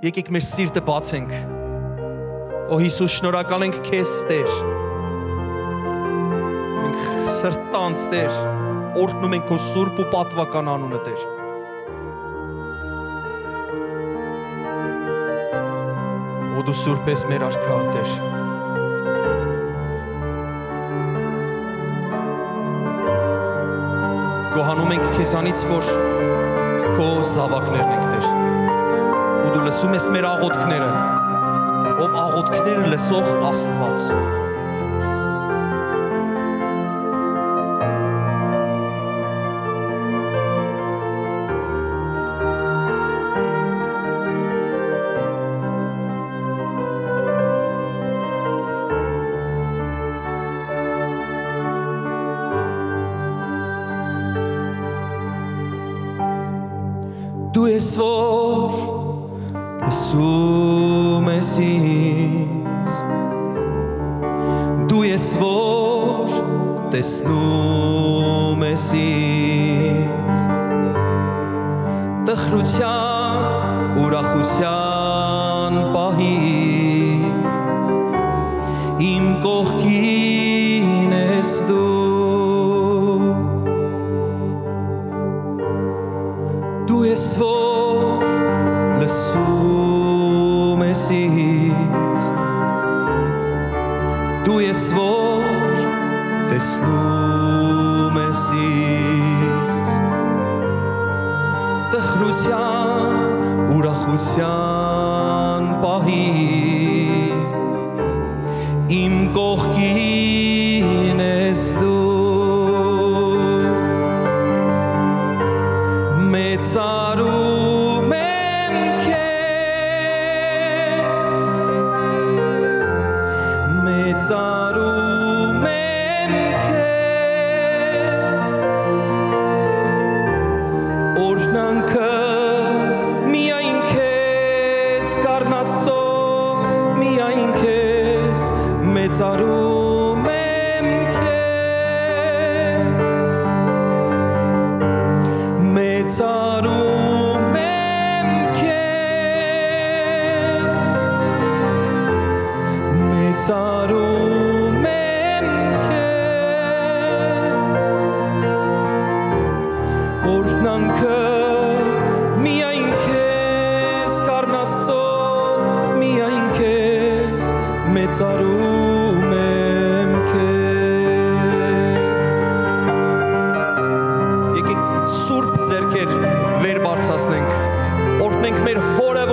Եկեք մեր սիրտը բացենք։ Օ Հիսուս, շնորհակալ ենք քեզ, Տեր։ Մենք սրտանց, Տեր, օրհնում ենք քո սուրբ ու պատվական անունը, Տեր։ Օ դու սուրբ ես մեր արքա, Տեր։ Գոհանում ենք քեզանից, որ քո զավակներն ենք, Տեր։ Ու դու լսում ես մեր աղոթքները, ով աղոթքները լսող Աստված։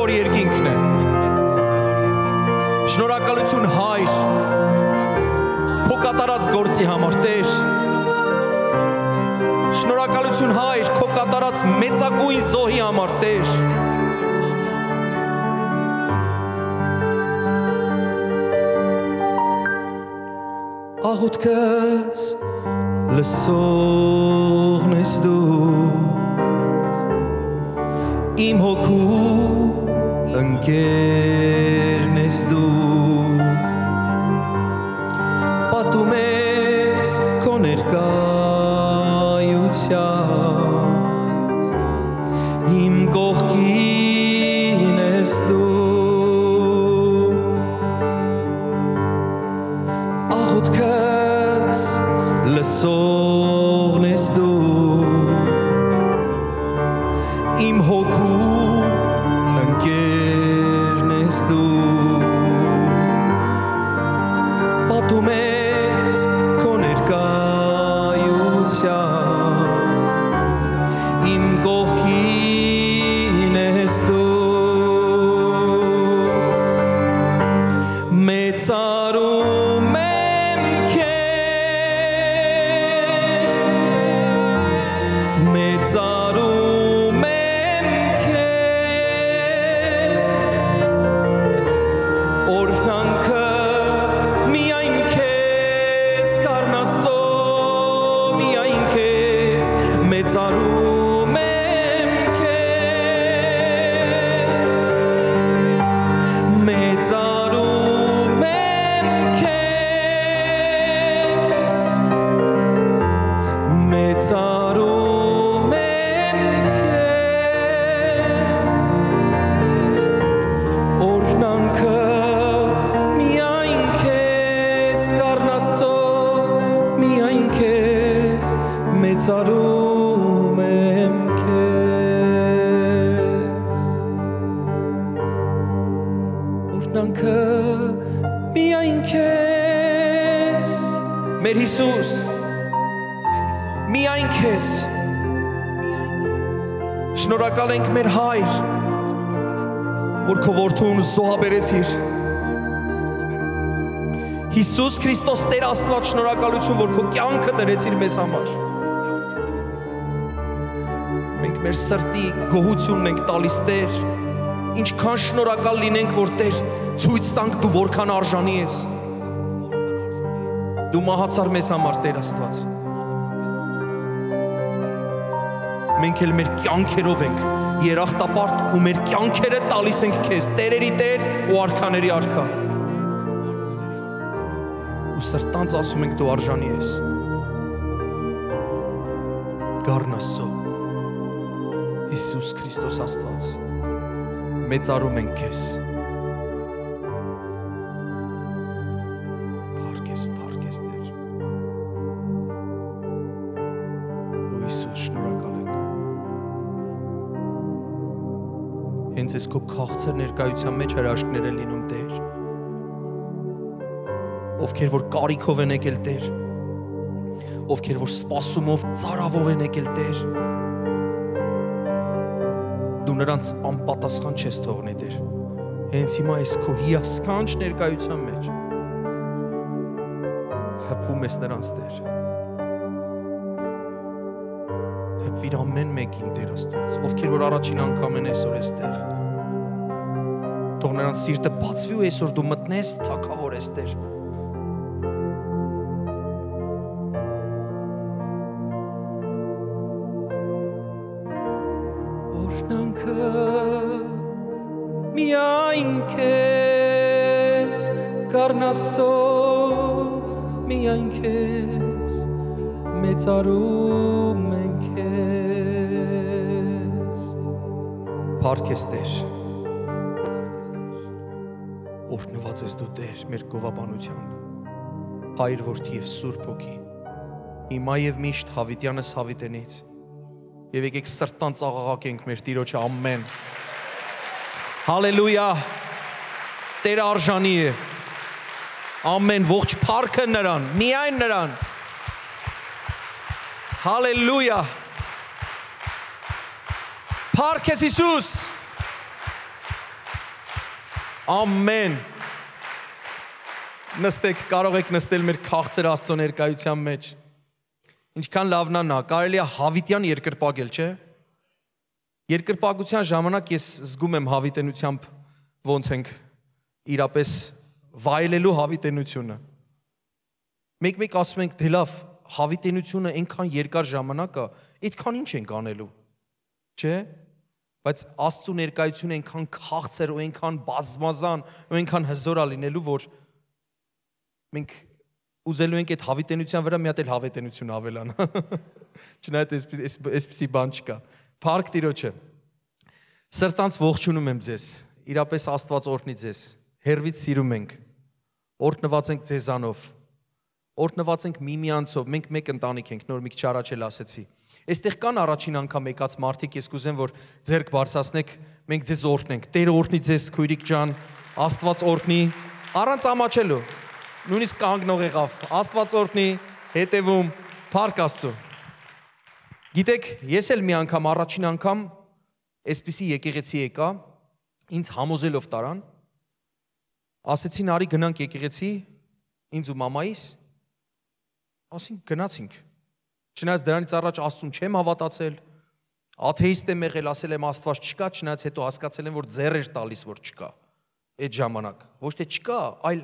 որ երկինքն է։ Շնորհակալություն Հայր քո կատարած գործի համար, Տեր։ Շնորհակալություն Հայր քո կատարած մեծագույն զոհի համար, Տեր։ Աղոթքս լսողն ես դու իմ հոգու ընկերն սարում եմ քեզ Օրնանքը միայն քեզ մեր Հիսուս միայն քեզ Շնորհակալ ենք մեր հայր որ քո որդուն զոհաբերեցիր Հիսուս Քրիստոս Տեր Աստված շնորհակալություն որ քո կյանքը դրեցիր մեզ համար մեր սրտի գոհությունն ենք տալիս Տեր։ Ինչքան շնորհակալ լինենք, որ Տեր ցույց տանք դու որքան արժանի ես։ Դու մահացար մեզ համար Տեր Աստված։ Մենք էլ մեր կյանքերով ենք երախտապարտ ու մեր կյանքերը տալիս ենք քեզ Տերերի Տեր ու արքաների արքա։ Ու սրտանց ասում ենք դու արժանի ես։ Գառնասո Հիսուս Քրիստոս Աստված մեծարում ենք քեզ Փարքես Փարքես Տեր ու Հիսուս շնորհակալ ենք հենց այս քո քաղցր ներկայության մեջ հրաշքներ են լինում Տեր ովքեր որ կարիքով են եկել Տեր ովքեր որ սпасումով ծարավով են եկել Տեր Դու նրանց անպատասխան չես թողնի Տեր։ Հենց հիմա այս քո հիասքանչ ներկայության մեջ հպվում ես նրանց Տեր հպվիր ամեն մեկին Տեր Աստված, ովքեր որ առաջին անգամ են այսօր այստեղ թող նրանց սիրտը բացվի ու այսօր դու մտնես թակավորես Տեր։ Օրնանքը կարնասո միայն քեզ մեծարում ենք քեզ Փառք ես Տեր օրհնված ես դու Տեր մեր գովաբանությամբ Հայր որդի եւ Սուրբ ոգի հիմա եւ միշտ Հավիտյանս Հավիտենից եւ եկեք սրտան ծաղաղակենք մեր Տիրոջը ամեն Հալելույա Տեր արժանի է ամեն ողջ փառքը նրան միայն նրան Հալելույա Փառք ես Հիսուս Ամեն։ Նստեք, կարող եք նստել մեր քաղցր Աստծո ներկայության մեջ։ Ինչքան լավն է նա, կարելի է հավիտյան երկրպագել, չէ՞։ Երկրպագության ժամանակ ես զգում եմ հավիտենությամբ ոնց ենք իրապես վայելելու հավիտենությունը։ Մեկ-մեկ ասում ենք դե լավ, հավիտենությունը այնքան երկար ժամանակ է, այդքան ինչ ենք անելու։ Չէ՞ բայց Աստծո ներկայությունը այնքան քաղցր ու այնքան բազմազան ու այնքան հզոր է լինելու, որ մենք ուզելու ենք այդ հավիտենության վրա մի հատ էլ հավիտենություն ավելանա։ Չնայած այս այսպեսի բան չկա։ Փառք Տիրոջը։ Սրտանց ողջունում եմ ձեզ։ Իրապես Աստված օրհնի ձեզ։ Հերվից սիրում ենք։ Օրհնված ենք ձեզանով։ Օրհնված ենք միմյանցով։ Մենք մեկ ընտանիք ենք, նոր մի քիչ առաջ էլ ասեցի։ Այստեղ կան առաջին անգամ եկած մարդիկ, ես կուզեմ, որ ձերք բարձրացնեք, մենք ձեզ օրհնենք։ Տերը օրհնի ձեզ, քույրիկ ջան, Աստված օրհնի, առանց ամաչելու։ Նույնիսկ կանգնող եղավ։ Աստված օրհնի, հետևում, Փառք Աստծո։ Գիտեք, ես էլ մի անգամ առաջին անգամ այսպիսի եկեղեցի եկա, ինձ համոզելով տարան, ասեցին արի գնանք եկեղեցի, ինձ ու մամայիս, ասին գնացինք Չնայած դրանից առաջ Աստծուն չեմ հավատացել, աթեիստ եմ եղել, ասել եմ Աստված չկա, չնայած հետո հասկացել եմ, որ ձեռ էր տալիս, որ չկա։ Այդ ժամանակ ոչ թե չկա, այլ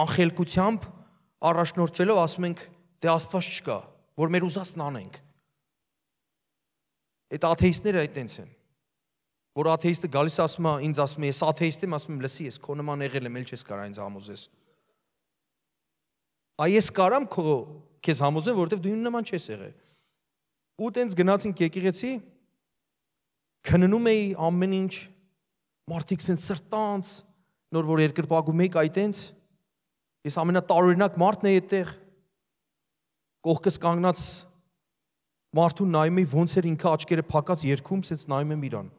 անխելքությամբ առաջնորդվելով ասում ենք, դե Աստված չկա, որ մեր ուզածն անենք։ Այդ աթեիստները այտենց են որ աթեիստը գալիս ասում է, ինձ ասում է, ես աթեիստ եմ, ասում եմ, լսի, ես քո նման եղել եմ, ել չես կարող ինձ համոզես։ Այ ես կարամ քո քեզ համոզեմ, որովհետև դու իմ նման չես եղել։ Ու տենց գնացինք եկեղեցի, քննում էի ամեն ինչ, մարդիկ սենց սրտանց, նոր որ երկրպագում եք այտենց, ես ամենատարօրինակ մարդն էի այդտեղ, կողքս կանգնած մարդուն նայում էի ոնց էր ինքը աչքերը փակած երկում, սենց նայում եմ իրան։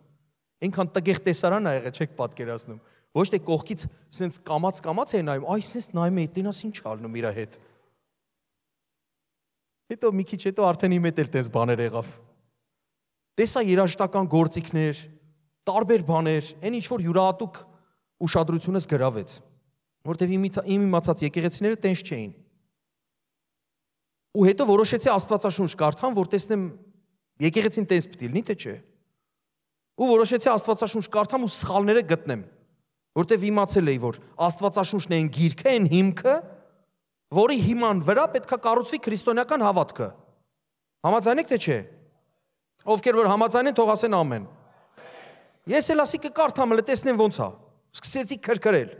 Այնքան տգեղ տեսարան ա եղել, չեք պատկերացնում։ Ոչ թե կողքից սենց կամած կամած էի նայում, այ սենց նայում էի, տենաս ինչ ալնում իր հետ։ Հետո մի քիչ հետո արդեն իմ հետ էլ տես բաներ եղավ։ Տեսա երաժշտական գործիքներ, տարբեր բաներ, այն ինչ որ յուրահատուկ ուշադրությունս գրավեց, որտեվ իմ իմ իմացած եկեղեցիները տենց չէին։ Ու հետո որոշեցի Աստվածաշունչ կարդամ, որ տեսնեմ եկեղեցին տենց պիտի լինի, թե չէ։ Ու որոշեցի Աստվածաշունչ կարդամ ու սխալները գտնեմ, որտեվ իմացել էի, որ Աստվածաշունչն այն գիրքը, այն հիմքը, որի հիման վրա պետքա կառուցվի քրիստոնեական հավատքը։ Համաձայն եք թե չէ։ Ովքեր որ համաձայն են, թող ասեն ամեն։ Ես էլ ասի կկարդամ, հələ տեսնեմ ոնց է։ Սկսեցի քրքրել։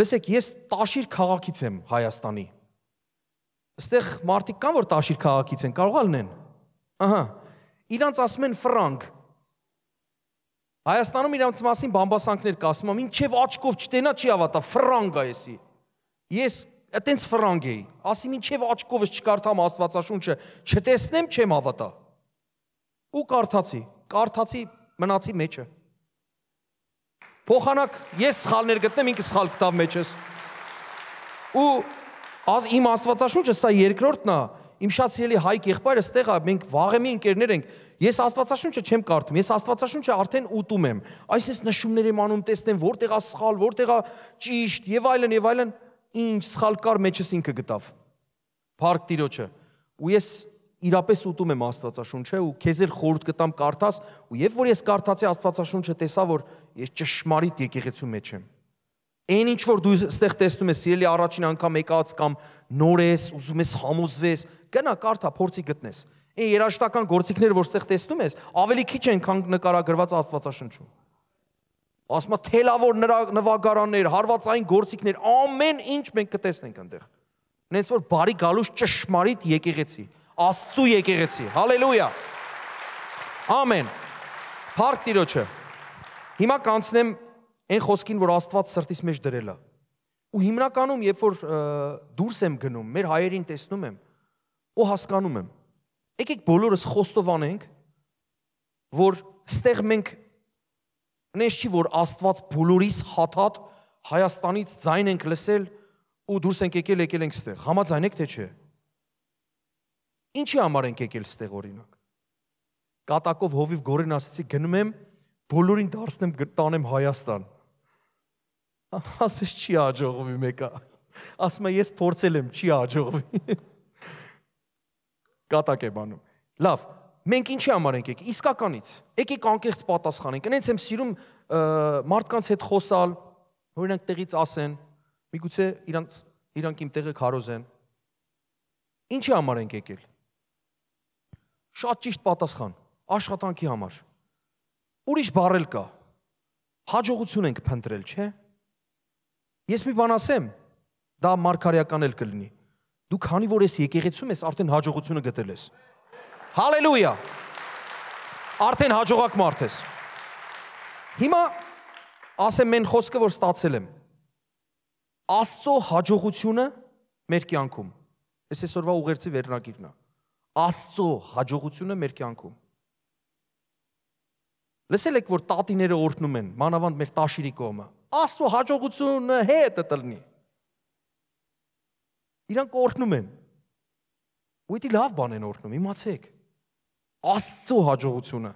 Լսեք, ես Տաշիր քաղաքից եմ Հայաստանի։ Այստեղ մարդիկ կան, որ Տաշիր քաղաքից են, կարող ալնեն։ Ահա։ Իրանց ասում են ֆրանկ։ Հայաստանում իրանց մասին բամբասանքներ կասում, ինչև աչքով չտենա չի ավատա, ֆրանկ է էսի։ Ես այտենց ֆրանկ էի։ Ասիմ ինչև աչքովս չկարդամ Աստվածաշունչը, չտեսնեմ, չեմ հավատա։ Ու կարդացի, կարդացի, մնացի մեջը։ Փոխանակ ես սխալներ գտնեմ, ինքը սխալ գտավ մեջս։ Ու ազ իմ Աստվածաշունչը սա երկրորդն է, իմ շատ սիրելի հայ եղբայրը ստեղ է, մենք վաղեմի ընկերներ ենք։ Ես Աստվածաշունչը չեմ կարդում, ես Աստվածաշունչը արդեն ուտում եմ։ Այսինքն նշումներ եմ անում, տեսնեմ որտեղ է սխալ, որտեղ է ճիշտ եւ այլն եւ այլն, ինչ սխալ կար մեջս ինքը գտավ։ Փառք Տիրոջը։ Ու ես իրապես ուտում եմ Աստվածաշունչը ու քեզ էլ խորհուրդ կտամ կարդաս ու երբ որ ես կարդացի Աստվածաշունչը տեսա որ ես ճշմարիտ եկեղեցու մեջ եմ Այն ինչ որ դու ստեղ տեսնում ես սիրելի առաջին անգամ եկած կամ նոր ես ուզում ես համոզվես գնա կարդա փորձի գտնես Այն երաշտական գործիքները որ ստեղ տեսնում ես ավելի քիչ են քան նկարագրված Աստվածաշնչում Ասма թելավոր նվագարաններ, հարվածային գործիքներ, ամեն ինչ մենք կտեսնենք այնտեղ։ Նենց որ բարի գալուց ճշմարիտ եկեղեցի։ Աստծո եկեղեցի։ Հալելույա։ Ամեն։ Փառք Տիրոջը։ Հիմա կանցնեմ այն խոսքին, որ Աստված սրտիս մեջ դրել է։ Ու հիմնականում, երբ որ դուրս եմ գնում, մեր հայերին տեսնում եմ ու հասկանում եմ։ Եկեք բոլորս խոստովանենք, որ ստեղ մենք նես չի որ Աստված բոլորիս հաթաթ Հայաստանից ձայն ենք լսել ու դուրս ենք եկել եկել ենք ստեղ։ Համաձայն եք թե չէ։ Ինչի համար ենք եկել ստեղ օրինակ։ Կատակով հովիվ գորեն ասեցի գնում եմ բոլորին դարձնեմ տանեմ Հայաստան։ Ասես չի աջողվի մեկը։ Ասում է ես փորձել եմ, չի աջողվի։ Կատակ է բանում։ Լավ, մենք ինչի համար ենք եկել։ Իսկականից։ Եկեք անկեղծ պատասխանենք։ Այնց եմ սիրում մարդկանց հետ խոսալ, օրինակ տեղից ասեն, միգուցե իրանք իրանք իմ տեղը քարոզեն։ Ինչի համար ենք եկել։ Շատ ճիշտ պատասխան, աշխատանքի համար։ Ուրիշ բառել կա։ Հաջողություն ենք փնտրել, չէ՞։ Ես մի բան ասեմ, դա մարգարեական էլ կլինի։ Դու քանի որ ես եկեղեցում ես, արդեն հաջողությունը գտել ես։ Հալելույա։ Արդեն հաջողակ մարդ ես։ Հիմա ասեմ մեն խոսքը, որ ստացել եմ։ Աստծո հաջողությունը մեր կյանքում։ Այս այսօրվա ուղերձի վերնագիրն է։ Աստծո հաջողությունը մեր կյանքում։ Լսել եք, որ տատիները օրհնում են, մանավանդ մեր տաշիրի կողմը։ Աստծո հաջողությունը հետը տնի։ Իրանք օրհնում են։ Ու դի լավ բան են օրհնում, իմացեք։ Աստծո հաջողությունը։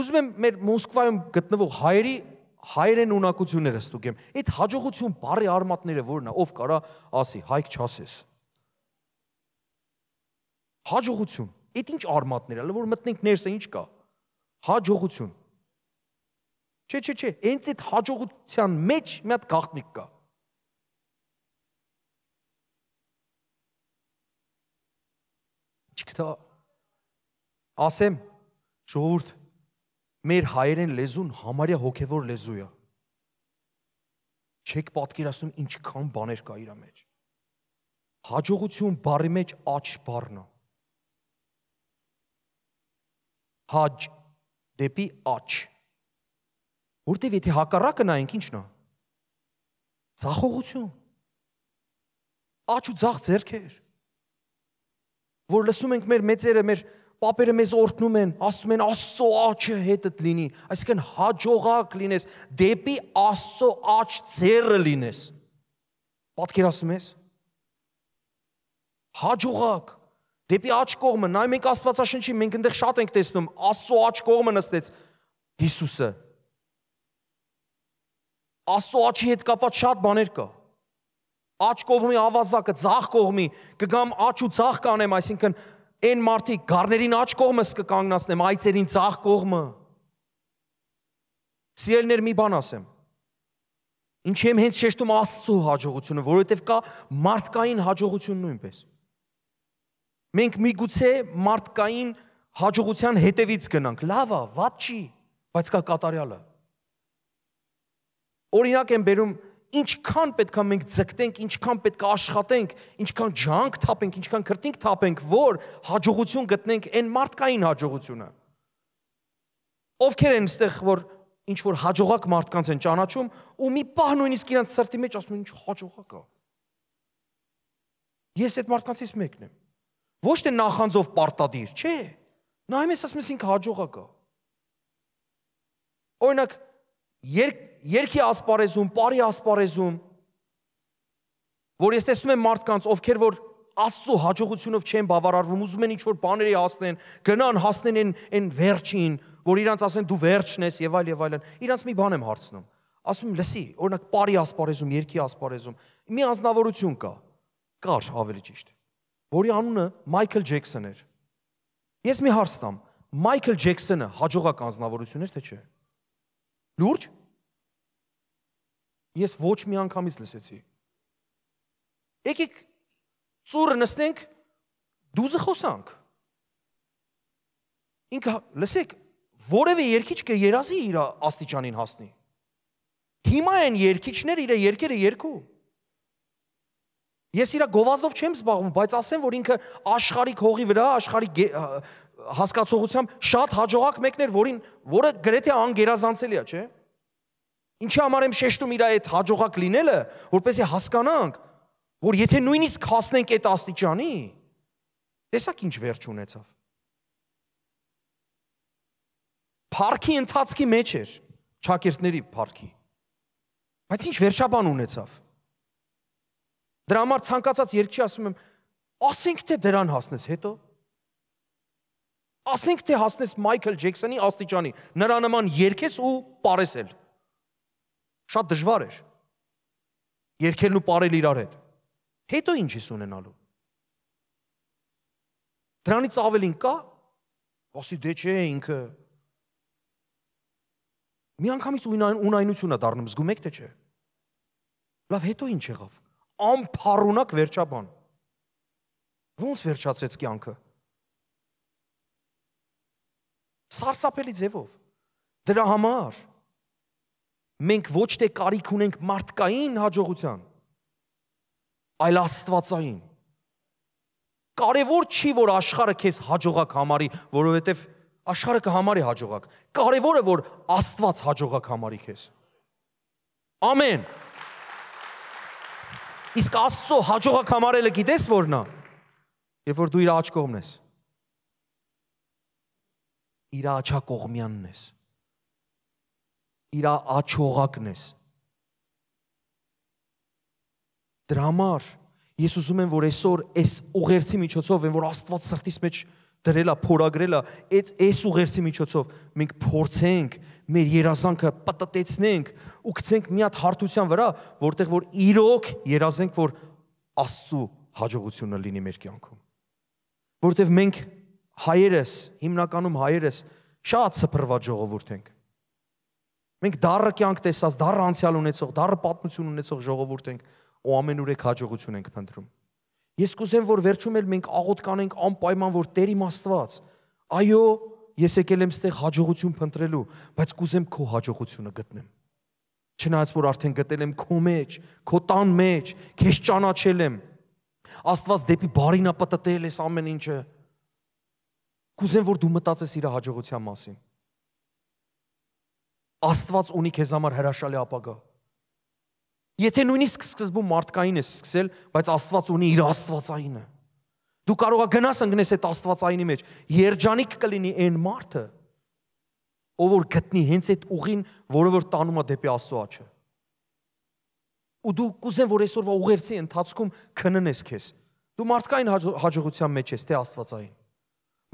Ուզում եմ մեր Մոսկվայում գտնվող հայերի հայերեն ունակությունները ստուգեմ։ Այդ հաջողություն բարի արմատները որն է, ով կարա ասի, հայք չասես։ Հաջողություն։ Այդ ինչ արմատներ է, որ մտնենք ներսը ինչ կա։ Հաջողություն։ Չէ, չէ, չէ, հենց այդ հաջողության մեջ մի հատ գաղտնիք կա։ Չկտա ասեմ ժողովուրդ մեր հայերեն լեզուն համարյա հոգևոր լեզու է։ Չեք պատկերացնում ինչքան բաներ կա իր մեջ։ Հաջողություն բարի մեջ աչ բառն է։ հաջ դեպի աչ։ Որտեվ եթե հակառակը նայենք ինչն է։ Ձախողություն։ Աչ ու ձախ ձերքեր։ Որ լսում ենք մեր մեծերը, մեր պապերը մեզ օրհնում են, ասում են Աստծո աչը հետդ լինի, այսինքն հաջողակ լինես, դեպի Աստծո աչ ձեռը լինես։ Պատկերացնում ես։ Հաջողակ դեպի աջ կողմը, նայ մենք Աստվածաշնչի մենք այնտեղ շատ ենք տեսնում Աստծո աջ կողմը նստեց Հիսուսը։ Աստծո աչի հետ կապված շատ բաներ կա։ Աջ կողմի ավազակը, ցախ կողմի, կգամ աջ ու ցախ կանեմ, այսինքն այն մարդիկ գառներին աջ կողմս կկանգնացնեմ, այծերին ցախ կողմը։ Սիրելներ մի բան ասեմ։ Ինչի եմ հենց շեշտում Աստծո հաջողությունը, որովհետև կա մարդկային հաջողություն նույնպես։ Մենք միգուցե մարդկային հաջողության հետևից գնանք։ Լավ է, ված չի, բայց կա կատարյալը։ Օրինակ եմ բերում ինչքան պետքա մենք ձգտենք, ինչքան պետքա աշխատենք, ինչքան ջանք թափենք, ինչքան քրտինք թափենք, որ հաջողություն գտնենք այն մարդկային հաջողությունը։ Ովքեր են այստեղ, որ ինչ որ հաջողակ մարդկանց են ճանաչում ու մի պահ նույնիսկ իրանց սրտի մեջ ասում են ինչ հաջողակ է։ Ես այդ մարդկանցից մեկն եմ։ Ոչ թե նախանձով պարտադիր, չէ։ Նայում ես ասում ես ինքը հաջողակ է։ Օրինակ երկ երկի ասպարեզում, բարի ասպարեզում, որ ես տեսնում եմ մարդկանց, ովքեր որ Աստծո հաջողությունով չեն բավարարվում, ուզում են ինչ-որ բաների հասնեն, գնան հասնեն այն այն վերջին, որ իրանց ասեն դու վերջն ես եւ այլ եւ այլն։ Իրանց մի բան եմ հարցնում։ Ասում եմ, լսի, օրինակ բարի ասպարեզում, երկի ասպարեզում մի անznավորություն կա։ Կար ավելի ճիշտ։ Որի անունը Մայքլ Ջեքսոն էր։ Ես մի հարց տամ։ Մայքլ Ջեքսոնը հաջողակ անznավորություն էր թե չէ։ Լուրջ Ես ոչ մի անգամից լսեցի։ Եկեք ծուրը նստենք, դուզը խոսանք։ Ինքը լսեք, որևէ երկիչ կերազի իր աստիճանին հասնի։ Հիմա են երկիչներ իր երկերը երկու։ Ես իրա գովազդով չեմ զբաղվում, բայց ասեմ, որ ինքը աշխարհիկ հողի վրա, աշխարհիկ հասկացողությամբ շատ հաջողակ մեկն էր, որին որը գրեթե անգերազանցելի է, չէ՞։ Ինչի համար եմ շեշտում իր այդ հաջողակ լինելը, որպեսզի հասկանանք, որ եթե նույնիսկ հասնենք այդ աստիճանի, տեսակ ինչ վերջ ունեցավ։ Փարքի ընթացքի մեջ էր, ճակերտների փարքի։ Բայց ինչ վերջաբան ունեցավ։ Դրա համար ցանկացած երկչի ասում եմ, ասենք թե դրան հասնես հետո ասենք թե հասնես Մայքլ Ջեքսոնի աստիճանի, նրա նման երկես ու պարեսել շատ դժվար էր։ Երկելն ու ապարել իրար հետ։ Հետո ինչ ես ունենալու։ Դրանից ավելին կա, ասի դե չէ ինքը մի անգամից ունայնություն է դառնում, զգում եք թե չէ։ Լավ, հետո ինչ եղավ։ Ամփառունակ վերջաբան։ Ոնց վերջացրեց կյանքը։ Սարսափելի ձևով։ Դրա համար մենք ոչ թե կարիք ունենք մարդկային հաջողության, այլ աստվածային։ Կարևոր չի, որ աշխարհը քեզ հաջողակ համարի, որովհետև աշխարհը կհամարի հաջողակ։ Կարևորը որ Աստված հաջողակ համարի քեզ։ Ամեն։ Իսկ Աստծո հաջողակ համարելը գիտես որն է։ Երբ որ դու իր աչ կողմն ես։ Իր աչա կողմյանն ես իր աչողակն ես։ Դրա համար ես ուզում եմ որ այսօր այս ուղերձի միջոցով, այն որ Աստված սրտիս մեջ դրելա, փորագրելա, այդ այս ուղերձի միջոցով մենք փորձենք մեր երազանքը պատտեցնենք ու գցենք մի հատ հարթության վրա, որտեղ որ իրոք երազենք, որ Աստծո հաջողությունը լինի մեր կյանքում։ Որտեղ մենք հայերս, հիմնականում հայերս շատ սփռված ժողովուրդ ենք Մենք դառը կյանք տեսած, դառը անցյալ ունեցող, դառը պատմություն ունեցող ժողովուրդ ենք ու ամենուրեք հաջողություն ենք փնտրում։ Ես կուզեմ, որ վերջում էլ մենք աղոտ կանենք անպայման, որ Տեր իմ Աստված, այո, ես եկել եմ ստեղ հաջողություն փնտրելու, բայց կուզեմ քո հաջողությունը գտնեմ։ Չնայած որ արդեն գտել եմ քո մեջ, քո տան մեջ, քեզ ճանաչել եմ։ Աստված դեպի բարինա պատտել ես ամեն ինչը։ Կուզեմ, որ դու մտածես իր հաջողության մասին։ Աստված ունի քեզ համար հրաշալի ապագա։ Եթե նույնիսկ սկզբում մարդկային ես սկսել, բայց Աստված ունի իր Աստվածայինը։ Դու կարող ես գնաս ընկնես այդ Աստվածայինի մեջ։ Երջանիկ կլինի այն մարդը, ով որ գտնի հենց այդ ուղին, որը որ տանում է դեպի Աստծո աչը։ Ու դու կուզեմ, որ այսօրվա ուղերձի ընթացքում քննես քեզ։ Դու մարդկային հաջողության մեջ ես, թե Աստվածային։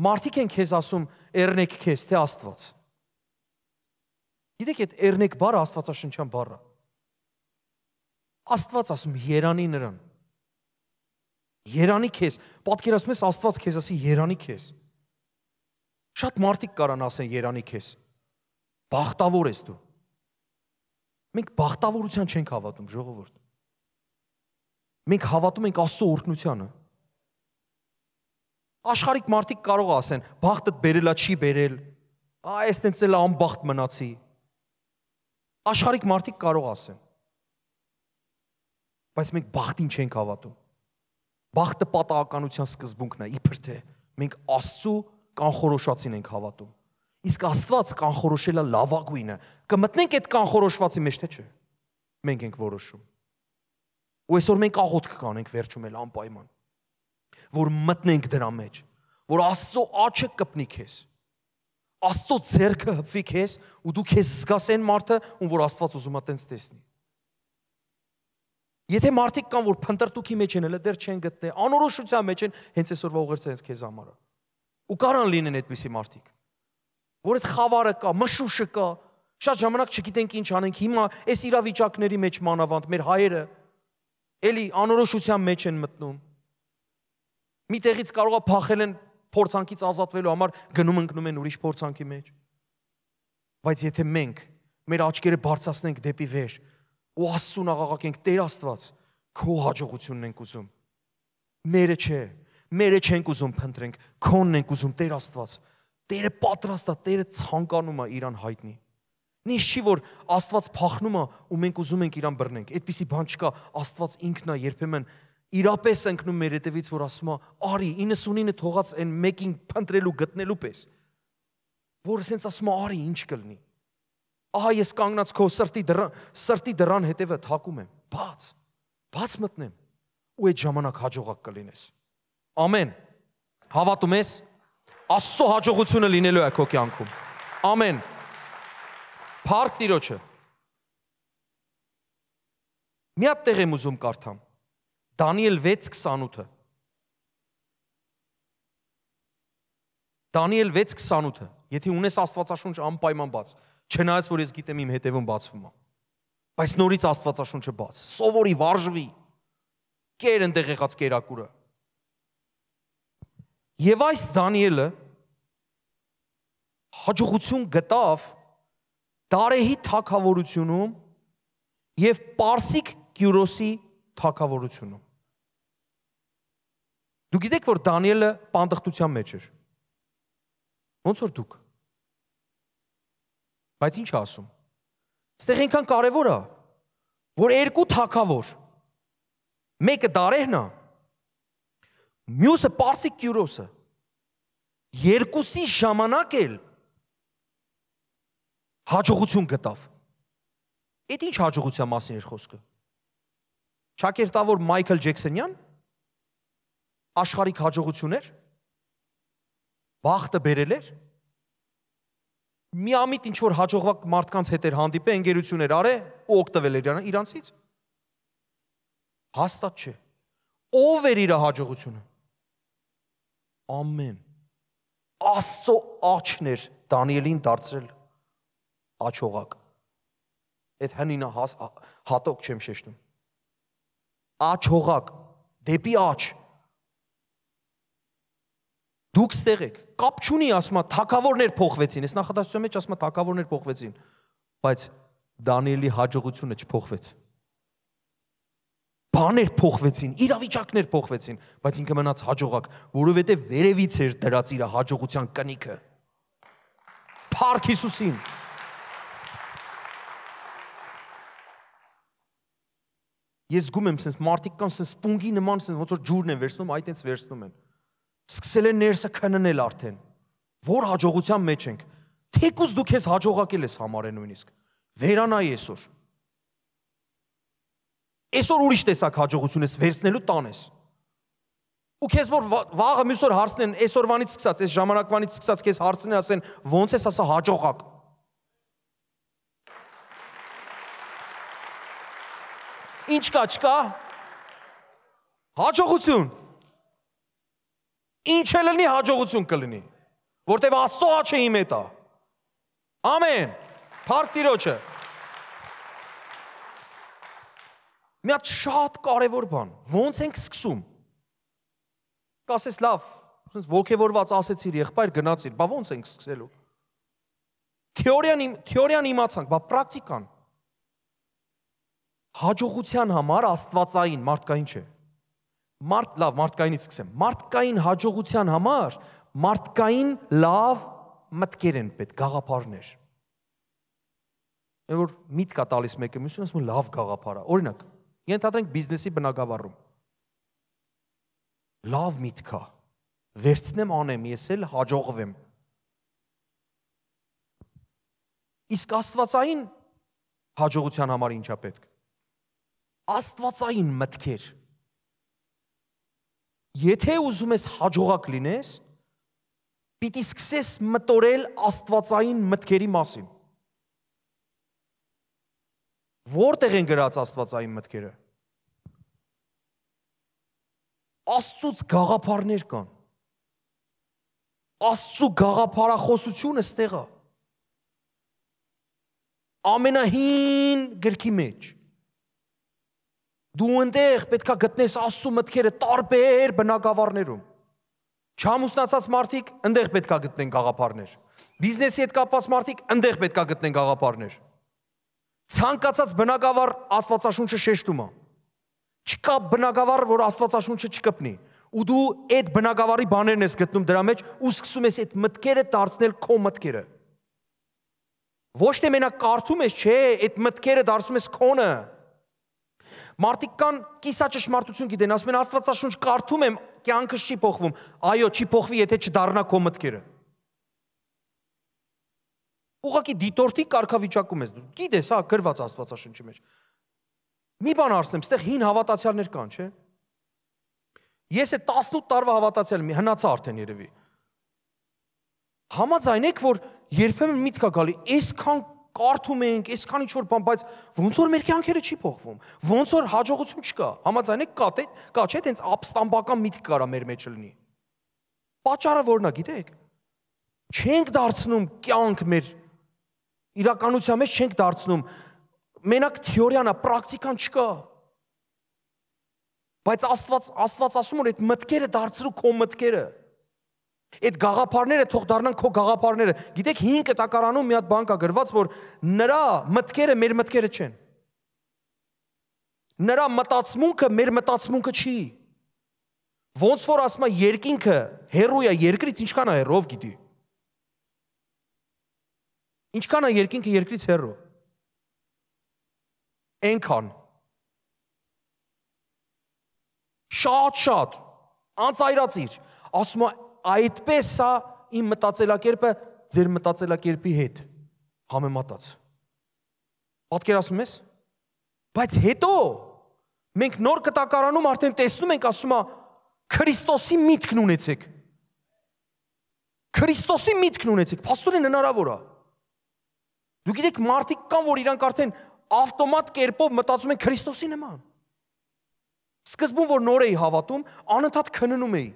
Մարդիկ են քեզ ասում, «Էրնեք քեզ», թե Աստված։ Գիտեք, այդ «էրնեք» բառը Աստվածաշնչյան բառ է։ Աստված ասում երանի նրան։ Երանի քեզ, պատկերացնում ես Աստված քեզ ասի երանի քեզ։ Շատ մարդիկ կարան ասեն երանի քեզ։ Բախտավոր ես դու։ Մենք բախտավորության չենք հավատում, ժողովուրդ։ Մենք հավատում ենք Աստծո օրհնությանը։ Աշխարհիկ մարդիկ կարող ասեն, բախտդ բերելա չի բերել։ Այս տենց էլ անբախտ մնացի։ Աշխարհիկ մարդիկ կարող ասեն։ Բայց մենք բախտին չենք հավատում։ Բախտը պատահականության սկզբունքն է, իբր թե մենք Աստծո կանխորոշածին ենք հավատում։ Իսկ Աստված կանխորոշելա լավագույնը։ Կմտնենք այդ կանխորոշվածի մեջ թե չէ։ Մենք ենք որոշում։ Ու այսօր մենք աղոթք կանենք վերջում էլ անպայման։ Որ մտնենք դրա մեջ, որ Աստծո աչքը կպնի քեզ։ Աստծո ձեռքը հպվի քեզ ու դու քեզ զգաս այն մարդը, ում որ Աստված ուզում է տենց տեսնի։ Եթե մարդիկ կան, որ փնտրտուքի մեջ են, հələ դեռ չեն գտնել, անորոշության մեջ են, հենց այսօրվա ուղերձը հենց քեզ համար է։ Ու կարան լինեն այդպիսի մարդիկ որ այդ խավարը կա, մշուշը կա, շատ ժամանակ չգիտենք ինչ անենք։ Հիմա այս իրավիճակների մեջ մանավանդ մեր հայերը էլի անորոշության մեջ են մտնում։ Մի տեղից կարողա փախել են փորձանքից ազատվելու համար գնում ընկնում են ուրիշ փորձանքի մեջ։ Բայց եթե մենք մեր աչքերը բարձրացնենք դեպի վեր ու Աստծուն աղաղակենք Տեր Աստված, քո հաջողությունն ենք ուզում։ Մերը չէ, մերը չենք ուզում փնտրենք, քոնն ենք ուզում Տեր Աստված։ Տերը պատրաստ է, Տերը ցանկանում է իրան հայտնի։ Ինչ չի որ Աստված փախնում է ու մենք ուզում ենք իրան բռնենք։ Այդպիսի բան չկա։ Աստված ինքն է երբեմն իրապես ընկնում մեր հետևից, որ ասում է՝ «Արի 99-ը թողած այն մեկին փնտրելու գտնելու պես»։ Որը ասենց ասում է՝ «Արի, ինչ կլինի»։ Ահա ես կանգնած քո սրտի դրան, սրտի դրան հետևը թակում եմ։ Բաց։ Բաց մտնեմ։ Ու այդ ժամանակ հաջողակ կլինես։ Ամեն։ Հավատում ես։ Աստծո հաջողությունը լինելու է քո կյանքում։ Ամեն։ Փառք Տիրոջը։ Մի հատ տեղ եմ ուզում կարդամ։ Դանիել 6:28-ը։ Դանիել 6:28-ը։ Եթե ունես Աստվածաշունչ անպայման բաց, չնայած որ ես գիտեմ իմ հետևում բացվում է։ Բայց նորից Աստվածաշունչը բաց։ Սովորի, վարժվի։ Կեր ընդեղ եղած կերակուրը։ Եվ այս Դանիելը հաջողություն գտավ Դարեհի թակավորությունում եւ Պարսիկ Կյուրոսի թակավորությունում։ Դու գիտեք, որ Դանիելը պանդխտության մեջ էր։ Ոնց որ դուք։ Բայց ինչ ասում։ Ստեղ այնքան կարևոր է, որ երկու թակավոր մեկը Դարեհն է, Մյուսը Պարսիկ Կյուրոսը։ Երկուսի ժամանակ էլ հաջողություն գտավ։ Այդ ինչ հաջողության մասին էր խոսքը։ Շակերտավոր Մայքլ Ջեքսոնյան աշխարհիկ հաջողություններ բախտը բերել էր միամիտ ինչ որ հաջողվակ մարդկանց հետ էր հանդիպել ընկերություններ արե ու օգտվել էր իրանցից հաստատ չէ ով էր իր հաջողությունը ամեն Աստծո աչքն էր Դանիելին դարձրել աչողակ։ Այդ հնինը հաս հատոկ չեմ շեշտում։ Աչողակ, դեպի աչ։ Դուք ստեղ եք։ Կապ չունի, ասում է, թակավորներ փոխվեցին։ Այս նախադասության մեջ ասում է թակավորներ փոխվեցին, բայց Դանիելի հաջողությունը չփոխվեց բաներ փոխվեցին, իրավիճակներ փոխվեցին, բայց ինքը մնաց հաջողակ, որովհետև վերևից էր դրած իր հաջողության կնիքը։ Փառք Հիսուսին։ Ես զգում եմ, sense մարդիկ կան sense սպունգի նման, sense ոնց որ ջուրն են վերցնում, այդ այնց վերցնում են։ Սկսել են ներսը քննել արդեն։ Որ հաջողության մեջ ենք։ Թեկուզ դու քեզ հաջողակել ես համարեն նույնիսկ։ Վերանայ այսօր այսօր ուրիշ տեսակ հաջողություն ես վերցնելու տանես։ Ու քեզ որ վաղը մյուսօր հարցնեն, այսօրվանից սկսած, այս ժամանակվանից սկսած քեզ հարցնեն, ասեն, ո՞նց ես ասա հաջողակ։ Ինչ կա, չկա։ Հաջողություն։ Ինչ է լինի հաջողություն կլինի, որտեվ Աստծո աչքը իմ հետ է։ Ամեն։ Փառք Տիրոջը։ Մի հատ շատ կարևոր բան։ Ոնց ենք սկսում։ Կասես լավ, ասես ողքեվորված ասեցիր եղբայր գնացիր, բա ոնց ենք սկսելու։ Թեորիան թեորիան իմացանք, բա պրակտիկան։ Հաջողության համար աստվածային մարդկային չէ։ Մարդ լավ, մարդկայինից սկսեմ։ Մարդկային հաջողության համար մարդկային լավ մտքեր են պետք, գաղափարներ։ Որ միտք է տալիս մեկը մյուսին, ասում լավ գաղափար է։ Օրինակ, ենթադրենք բիզնեսի բնակավարում։ Լավ միտք է։ Վերցնեմ անեմ, ես էլ հաջողվեմ։ Իսկ աստվածային հաջողության համար ինչա պետք։ Աստվածային մտքեր։ Եթե ուզում ես հաջողակ լինես, պիտի սկսես մտորել աստվածային մտքերի մասին։ Որտեղ են գրած աստվածային մտքերը։ Աստծուց գաղափարներ կան։ Աստծու գաղափարախոսությունը ստեղա։ Ամենահին գրքի մեջ։ Դու այնտեղ պետքա գտնես Աստծու մտքերը տարբեր բնակավարներում։ Չամուսնացած մարդիկ այնտեղ պետքա գտնեն գաղափարներ։ Բիզնեսի հետ կապված մարդիկ այնտեղ պետքա գտնեն գաղափարներ ցանկացած բնակավար Աստվածաշունչը շեշտում է։ Չկա բնակավար, որ Աստվածաշունչը չկպնի։ Ու դու այդ բնակավարի բաներն ես գտնում դրա մեջ ու սկսում ես այդ մտքերը դարձնել քո մտքերը։ Ոչ թե մենակ կարդում ես, չէ, այդ մտքերը դարձում ես քոնը։ Մարդիկ կան կիսա ճշմարտություն գիտեն, ասում են Աստվածաշունչ կարդում եմ, կյանքս չի փոխվում։ Այո, չի փոխվի, եթե չդառնա քո մտքերը ուղղակի դիտորդի կարգավիճակում ես դու։ Գիտես, հա, գրված Աստվածաշնչի մեջ։ Մի բան արսնեմ, ստեղ հին հավատացյալներ կան, չէ՞։ Ես է 18 տարվա հավատացյալ մի հնացա արդեն երևի։ Համաձայն եք, որ երբեմն միտք է գալի, այսքան կարդում ենք, այսքան ինչ որ բան, բայց ոնց որ մեր կյանքերը չի փոխվում։ Ոնց որ հաջողություն չկա։ Համաձայն եք, կա թե կա չէ, տենց ապստամբական միտք կարա մեր մեջ լինի։ Պաճառը որն է, գիտեք։ Չենք դարձնում կյանք մեր իրականության մեջ չենք դարձնում։ Մենակ թեորիան պրակտիկան չկա։ Բայց Աստված Աստված ասում որ այդ մտքերը դարձրու քո մտքերը։ Այդ գաղափարները թող դառնան քո գաղափարները։ Գիտեք 5 կտակարանում մի հատ բան կա գրված, որ նրա մտքերը մեր մտքերը չեն։ Նրա մտածմունքը մեր մտածմունքը չի։ Ոնց որ ասում է երկինքը հերույ է երկրից ինչքան է հերով գիտի։ Ինչքան է երկինքը երկրից հեռու։ Այնքան։ Շատ-շատ անցայրացիր։ Ասում է այդպես է իմ մտածելակերպը ձեր մտածելակերպի հետ համեմատած։ Պատկերացնում ես։ Բայց հետո մենք նոր կտակարանում արդեն տեսնում ենք ասում է Քրիստոսի միտքն ունեցեք։ Քրիստոսի միտքն ունեցեք։ Փաստորեն հնարավոր է։ Դու գիտեք մարդիկ կան, որ իրանք արդեն ավտոմատ կերպով մտածում են Քրիստոսի նման։ Սկզբում որ նոր էի հավատում, անընդհատ քննում էի։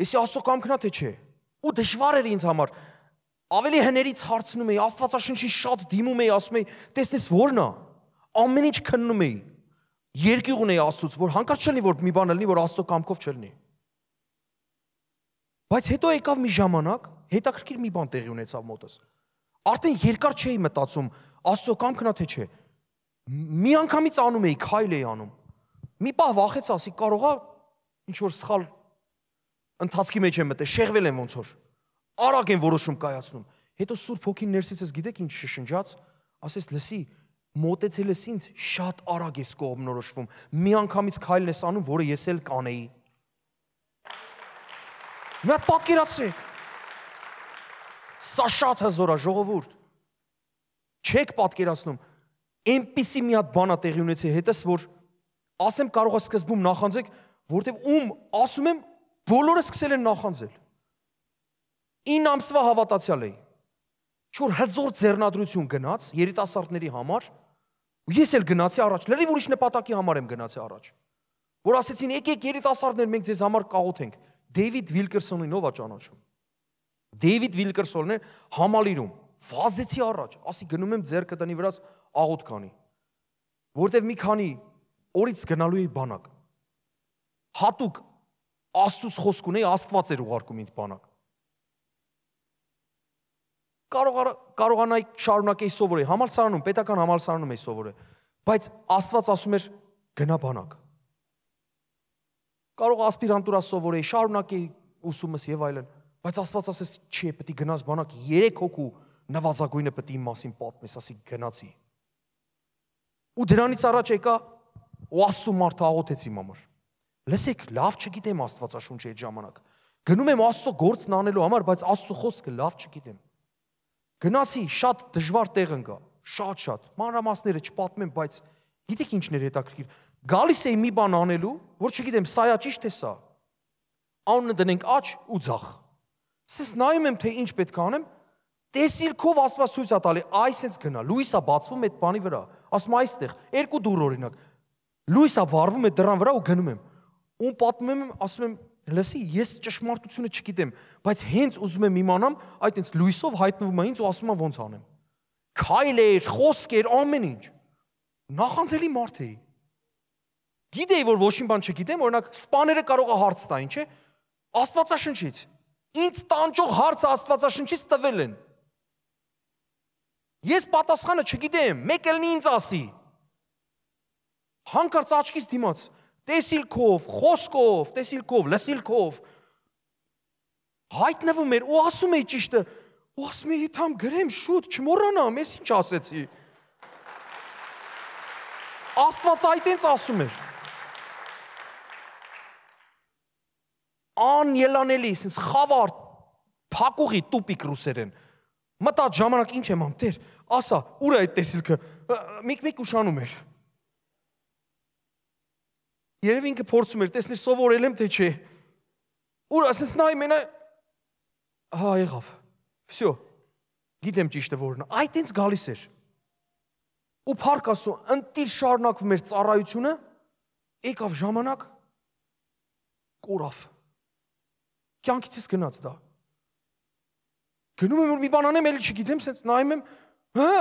Էսի Աստծո կամքնա թե չէ։ Ու դժվար էր ինձ համար։ Ավելի հներից հարցնում էի, Աստվածաշնչին շատ դիմում էի, ասում էի, տեսնես ո՞րն է։ Ամեն ինչ քննում էի։ Երկյուղ ունեի Աստծուց, որ հանկարծ չլինի, որ մի բան լինի, որ Աստծո կամքով չլինի։ Բայց հետո եկավ մի ժամանակ, հետաքրքիր մի բան տեղի ունեցավ մոտս։ Արդեն երկար չէի մտածում, Աստծո կամքն է թե չէ։ Մի անգամից անում էի, քայլ էի անում։ Մի պահ վախեց ասի, կարողա ինչ որ սխալ ընթացքի մեջ եմ մտել, շեղվել եմ ոնց որ։ Արագ են որոշում կայացնում։ Հետո Սուրբ Հոգին ներսիցս գիտեք ինչ շշնջաց, ասես լսի, մոտեցել ես ինձ, շատ արագ ես կողմնորոշվում։ Մի անգամից քայլն ես անում, որը ես էլ կանեի։ Մի հատ պատկերացրեք։ Սա շատ հզոր է ժողովուրդ։ Չեք պատկերացնում։ Էնպիսի մի հատ բանա տեղի ունեցի հետս, որ ասեմ կարող է սկզբում նախանձեք, որտեվ ում ասում եմ բոլորը սկսել են նախանձել։ 9 ամսվա հավատացյալ էի։ Չոր հզոր ձեռնադրություն գնաց երիտասարդների համար, ու ես էլ գնացի առաջ, լրիվ ուրիշ նպատակի համար եմ գնացի առաջ։ Որ ասեցին, եկեք երիտասարդներ, մենք ձեզ համար կաղոթենք։ Դեվիդ Վիլկերսոնին ով է ճանաչում։ Դեվիդ Վիլկերսոնն է համալիրում վազեցի առաջ, ասի գնում եմ ձերքը տնի վրաս աղոտ քանի։ Որտեվ մի քանի օրից գնալու էի բանակ։ Հատուկ Աստծուց խոսք ունեի, Աստված էր ուղարկում ինձ բանակ։ Կարող կարողանայի շարունակեի սովորել համալսարանում, պետական համալսարանում էի սովորել, բայց Աստված ասում էր գնա բանակ։ Կարող ասպիրանտուրա սովորեի, շարունակեի ուսումս եւ այլն, բայց Աստված ասես չի, պետք է գնաս բանակ 3 հոգու նվազագույնը պետք է իմ մասին պատմես, ասի գնացի։ Ու դրանից առաջ եկա ու Աստծո մարդը աղոթեց իմ համար։ Լսեք, լավ չգիտեմ Աստվածաշունչի այդ ժամանակ։ Գնում եմ Աստծո գործն անելու համար, բայց Աստծո խոսքը լավ չգիտեմ։ Գնացի, շատ դժվար տեղ ընկա, շատ-շատ։ Մանրամասները չպատմեմ, բայց գիտեք ինչն էր հետաքրքիր։ Գալիս էի մի բան անելու, որ չգիտեմ, սա է ճիշտ է սա։ Անունը դնենք աճ ու ցախ։ Սես նայում եմ, թե ինչ պետք է անեմ, Տեսիլքով Աստված ցույց է տալի, այսպես գնա։ Լուիսա բացվում այդ բանի վրա։ Ասում այստեղ երկու դուր օրինակ։ Լուիսա վառվում է դրան վրա ու գնում եմ։ Ու պատմում եմ, ասում եմ, լսի, ես ճշմարտությունը չգիտեմ, բայց հենց ուզում եմ իմանամ, այդ ինձ Լուիսով հայտնվում է ինձ ու ասում եմ ոնց անեմ։ Քայլեր, խոսքեր, ամեն ինչ։ Նախանձելի մարդ էի։ Գիտեի, որ ոչինչ բան չգիտեմ, օրինակ սպաները կարող է հարց տային, չէ՞։ Աստվածաշնչից։ Ինձ տանջող հարցը Աստվածաշնչից տվել են։ Ես պատասխանը չգիտեմ, մեկ էլ ինձ ասի։ Հանկարծ աչքից դիմաց, տեսիլքով, խոսքով, տեսիլքով, լսիլքով հայտնվում էր ու ասում էի ճիշտը, ու ասում էի թամ գրեմ շուտ, չմոռանամ, ես ինչ ասեցի։ Աստված այտենց ասում էր։ Ան ելանելի, sense խավար, փակուղի տուպիկ ռուսերեն։ Մտած ժամանակ ինչ եմ ամ Տեր, ասա, ուր է այդ տեսիլքը։ Միք-միք ուշանում էր։ Երևի ինքը փորձում էր, տեսնես սովորել եմ թե չէ։ Ուր ասես նայ մենա հա եղավ։ Всё։ Գիտեմ ճիշտը որն է։ Այդ ինձ գալիս էր։ Ու փառք ասու, ընտիր շարունակվում էր ծառայությունը, եկավ ժամանակ կորավ։ Կյանքիցս գնաց դա։ Գնում եմ որ մի բան անեմ, ելի չգիտեմ, սենց նայում եմ, հա։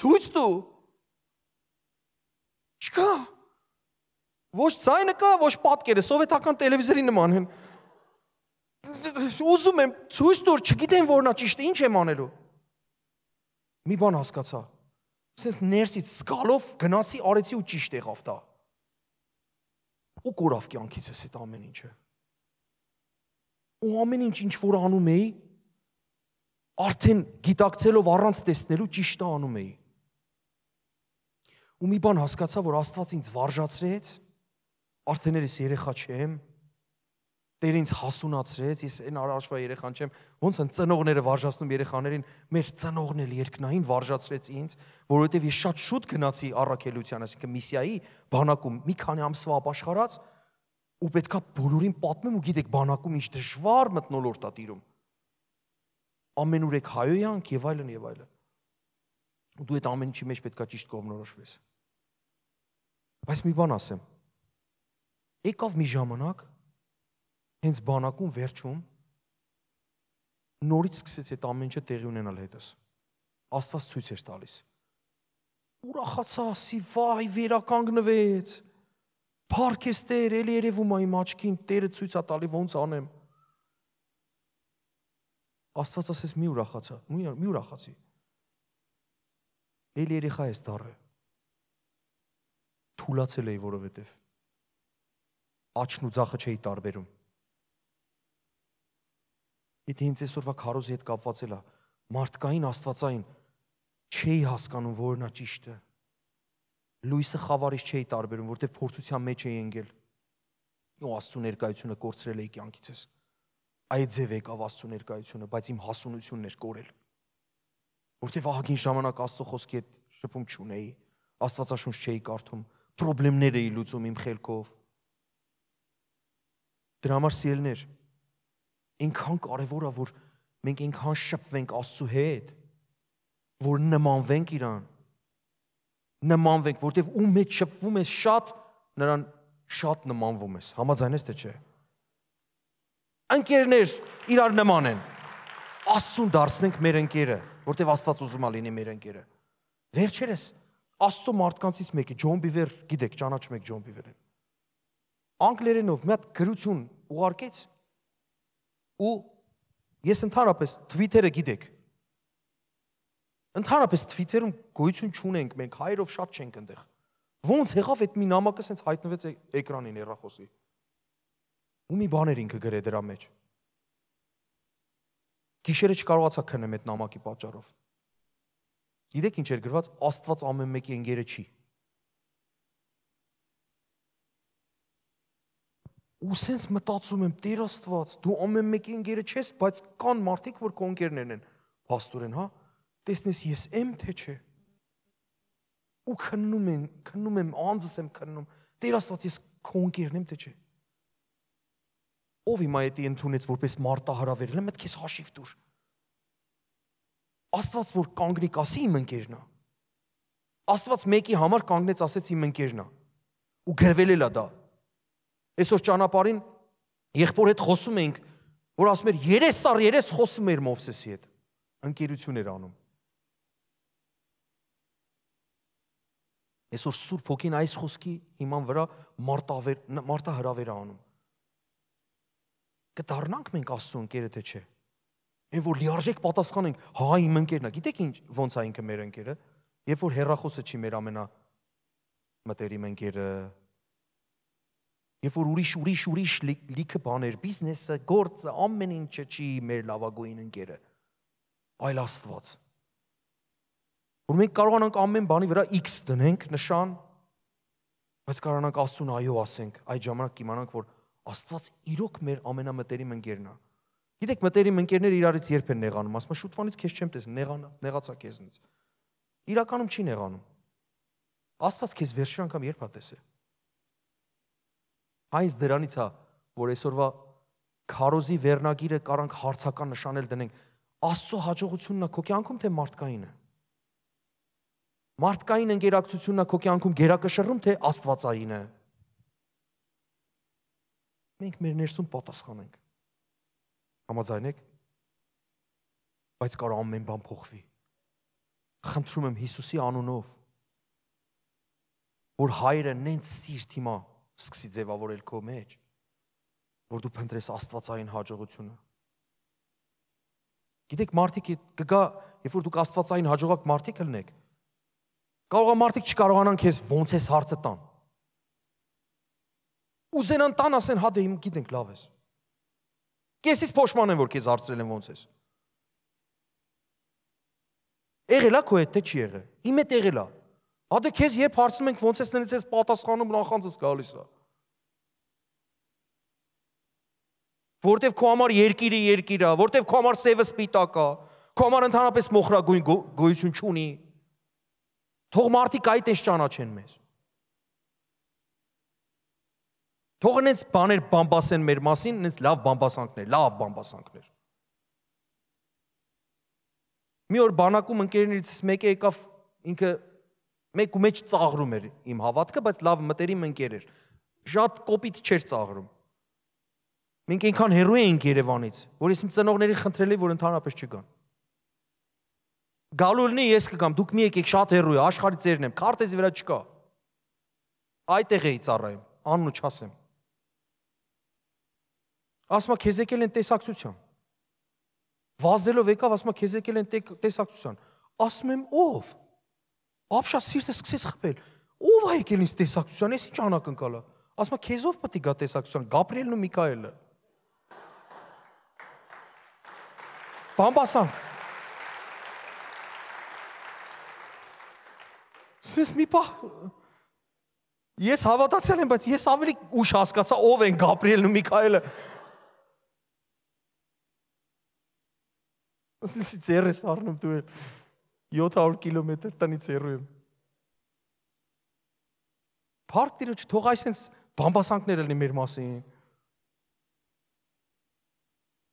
Ցույց տու։ Չկա։ Ոչ ցայնը կա, ոչ պատկերը, սովետական տելևիզորի նման են։ Ուզում եմ ցույց տուր, չգիտեմ որնա ճիշտը, ինչ եմ անելու։ Մի բան հասկացա։ Սենց ներսից զգալով գնացի, արեցի ու ճիշտ եղավ դա։ Ու կորավ կյանքիցս այդ ամեն ինչը ու ամեն ինչ ինչ որ անում էի արդեն գիտակցելով առանց տեսնելու ճիշտը անում էի ու մի բան հասկացա որ Աստված ինձ վարժացրեց արդեն ես երեխա չեմ Տեր ինձ հասունացրեց, ես այն առաջվա երեխան չեմ, ոնց են ծնողները վարժացնում երեխաներին, մեր ծնողն էլ երկնային վարժացրեց ինձ, որովհետև ես շատ շուտ գնացի առաքելության, այսինքն միսիայի բանակում մի քանի ամսվա ապաշխարած, ու պետքա բոլորին պատմեմ ու գիտեք բանակում ինչ դժվար մտնոլորտ է տիրում ամենուր եք հայոյանք եւ այլն եւ այլն ու դու այդ ամեն ինչի մեջ պետքա ճիշտ կողմնորոշվես բայց մի բան ասեմ եկավ մի ժամանակ հենց բանակում վերջում նորից սկսեց այդ ամեն ինչը տեղի ունենալ հետս աստված ցույց էր տալիս ուրախացա ասի վայ վերականգնվեց Փառքես Տեր, ելի երևում է իմ աչքին, Տերը ցույց է տալի ոնց անեմ։ Աստված ասես մի ուրախացա, մի ուրախացի։ Ելի երեխա ես դառը։ Թուլացել էի որովհետև աչքն ու ձախը չէի տարբերում։ Եթե ինձ այսօրվա քարոզի հետ կապված էլա, մարդկային աստվածային չէի հասկանում որն է ճիշտը լույսը խավարից չէի տարբերում, որտեղ փորձության մեջ էի ընկել։ Ու Աստծո ներկայությունը կորցրել էի կյանքիցս։ Այդ ձև եկավ Աստծո ներկայությունը, բայց իմ հասունությունն էր կորել։ Որտեղ ահագին ժամանակ Աստծո խոսքի հետ շփում չունեի, Աստվածաշունչ չէի կարդում, խնդիրներ էի լուծում իմ խելքով։ Դրա համար սիրելներ, այնքան կարևոր է, որ մենք այնքան շփվենք Աստծո հետ, որ նմանվենք իրան նմանվենք, որտեվ ում մեջ շփվում ես շատ, նրան շատ նմանվում ես։ Համաձայն ես թե չէ։ Ընկերներ իրար նման են։ Աստծուն դարձնենք մեր ընկերը, որտեվ Աստված ուզում է լինի մեր ընկերը։ Վերջերս Աստծո մարդկանցից մեկը Ջոն Բիվեր, գիտեք, ճանաչում եք Ջոն Բիվերին։ Անգլերենով մի հատ գրություն ուղարկեց ու ես ընդհանրապես Twitter-ը գիտեք։ Ընդհանրապես Twitter-ում գոյություն չունենք, մենք հայերով շատ չենք այնտեղ։ Ոնց եղավ այդ մի նամակը սենց հայտնվեց էկրանին երախոսի։ Ու մի բաներ ինքը գրե դրա մեջ։ Գիշերը չկարողացա քննել այդ նամակի պատճառով։ Գիտեք ինչ էր գրված, Աստված ամեն մեկի ընկերը չի։ Ու սենց մտածում եմ, Տեր Աստված, դու ամեն մեկի ընկերը չես, բայց կան մարդիկ, որ քո ընկերներն են։ Փաստորեն, հա, տեսնես ես եմ թե չէ։ Ու քննում են, քննում եմ, անձս եմ քննում։ Տեր Աստված, ես քո ընկերն եմ թե չէ։ Ով հիմա էտի ընդունեց որպես մարտահրավեր, լեմ մտքես հաշիվ դուր։ Աստված որ կանգնի կասի իմ ընկերն է։ Աստված մեկի համար կանգնեց ասեց իմ ընկերն է։ Ու գրվել էլա դա։ Այսօր ճանապարհին եղբոր հետ խոսում էինք, որ ասում էր 30 սար 30 խոսում էր Մովսեսի հետ։ Ընկերություն էր անում։ Այսօր Սուրբ Հոգին այս խոսքի հիման վրա մարտավեր մարտահրավեր է անում։ Կդառնանք մենք Աստծո ընկերը թե չէ։ Այն որ լիարժեք պատասխանենք, հա իմ ընկերն է։ Գիտեք ինչ ոնց է ինքը մեր ընկերը։ Երբ որ հերախոսը չի մեր ամենա մտերիմ ընկերը, երբ որ ուրիշ ուրիշ ուրիշ լիքը բաներ, բիզնեսը, գործը, ամեն ինչը չի մեր լավագույն ընկերը, այլ Աստված։ Որ մենք կարողանանք ամեն բանի վրա X դնենք նշան, բայց կարողանանք Աստծուն այո ասենք, այդ ժամանակ կիմանանք, որ Աստված իրոք մեր ամենամտերիմ ընկերն է։ Գիտեք, մտերիմ ընկերները իրարից երբ են նեղանում, ասում են շուտվանից քեզ չեմ տեսնում, նեղանա, նեղացա քեզնից։ Իրականում չի նեղանում։ Աստված քեզ վերջին անգամ երբ է տեսել։ Այս դրանից է, որ այսօրվա քարոզի վերնագիրը կարանք հարցական նշանել դնենք։ Աստծո հաջողությունն է քո կյանքում թե մարդկայինը։ Մարդկային ընկերակցությունն է քո կյանքում գերակշռում թե Աստվածայինը։ Մենք մեր ներսում պատասխանենք։ Համաձայն եք։ Բայց կարող ամեն բան փոխվի։ Խնդրում եմ Հիսուսի անունով, որ հայրը նենց սիրտ հիմա սկսի ձևավորել քո մեջ, որ դու փնտրես Աստվածային հաջողությունը։ Գիտեք, մարդիկ կգա, երբ որ դուք Աստվածային հաջողակ մարդիկ ելնեք, կարող է մարդիկ չկարողանան քեզ ոնց էս հարցը տան։ Ուզենան տան ասեն, հա դե իմ գիտենք լավ ես։ Կեսից փոշման են որ քեզ հարցրել են ոնց ես։ Եղելա քո հետ թե չի եղել։ Իմ հետ եղելա։ Հա դե քեզ երբ հարցնում ենք ոնց ես նենց ես պատասխանում նախանձս գալիս է։ Որտեվ քո համար երկիրը երկիր է, որտեվ քո համար սևը սպիտակ է, քո համար ընդհանրապես մոխրագույն գոյություն չունի։ Թող մարդիկ այդ էս ճանաչեն մեզ։ Թող նենց բաներ բամբասեն մեր մասին, նենց լավ բամբասանքներ, լավ բամբասանքներ։ Մի օր բանակում ընկերներից մեկը եկավ ինքը մեկ ու մեջ ծաղրում էր իմ հավատքը, բայց լավ մտերիմ ընկեր էր։ Շատ կոպիտ չէր ծաղրում։ Մենք այնքան հերոյ էինք Երևանից, որ ես իմ ծնողներին խնդրել եմ, որ ընդհանրապես չգան։ Գալու լինի ես կգամ, դուք մի եկեք շատ հերոյ, աշխարհի ծերն եմ, քարտեզի վրա չկա։ Այդտեղ էի ծառայում, անունը չասեմ։ Ասում է քեզ եկել են տեսակցության։ Վազելով եկավ, ասում է քեզ եկել են տեսակցության։ Ասում եմ ով։ Ապշա սիրտը սկսեց խփել։ Ով է եկել ինձ տեսակցության, ես ինչ անակնկալ է։ Ասում է քեզով պետք է գա տեսակցության, Գաբրիելն ու Միքայելը։ Բամբասանք։ Սես մի պահ Ես հավատացել եմ, բայց ես ավելի ուշ հասկացա ով են Գաբրիելն ու Միքայելը։ Ասլիսի ծեր ես առնում դու 700 կիլոմետր տնից հեռու եմ։ Փարք դիրոջ թող այսենց բամբասանքներ լինի մեր մասին։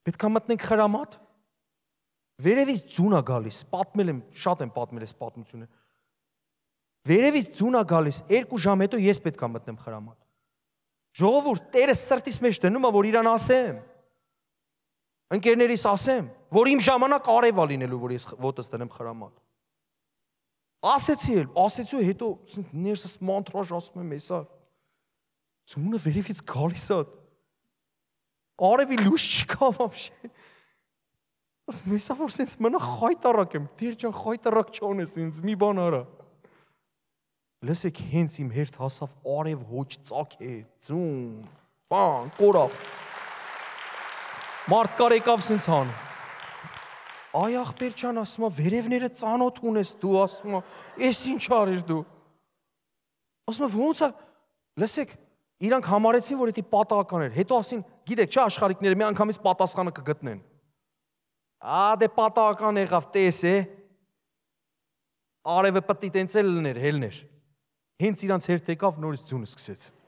Պետք է մտնենք խրամատ։ Վերևից ձուն է գալիս, պատմել եմ, շատ եմ պատմել այս պատմությունը։ Վերևից ձուն է գալիս, 2 ժամ հետո ես պետք է մտնեմ խրամատ։ Ժողովուրդ, Տերը սրտիս մեջ դնում է, որ իրան ասեմ։ Ընկերներիս ասեմ, որ իմ ժամանակ արևա լինելու, որ ես ոտս դնեմ խրամատ։ Ասեցի էլ, ասեցի ու հետո ներսս մանտրաժ ասում եմ էսա։ Ծունը վերևից գալիս է։ Արևի լույս չկա вообще։ Ասում եմ, որ սենց մնա խայտարակ եմ։ Տեր ջան, խայտարակ չոնես ինձ, մի բան արա։ Լսեք, հենց իմ հերթ հասավ արև հոչ ծակ է, ծուն, բան, կորավ։ Մարդ կար եկավ սենց հան։ Այ ախպեր ջան, ասում եմ, վերևները ծանոթ ունես դու, ասում եմ, էս ինչ արիր դու։ Ասում եմ, ո՞նց է։ Լսեք, իրանք համարեցին, որ դա պատահական էր։ Հետո ասին, գիտեք, չէ, աշխարհիկները մի անգամից պատասխանը կգտնեն։ Ա դե պատահական եղավ, տես է։ Արևը է տենց էլ լներ, հելներ։ Հենց իրանց հերթ եկավ նորից ձյունը սկսեց։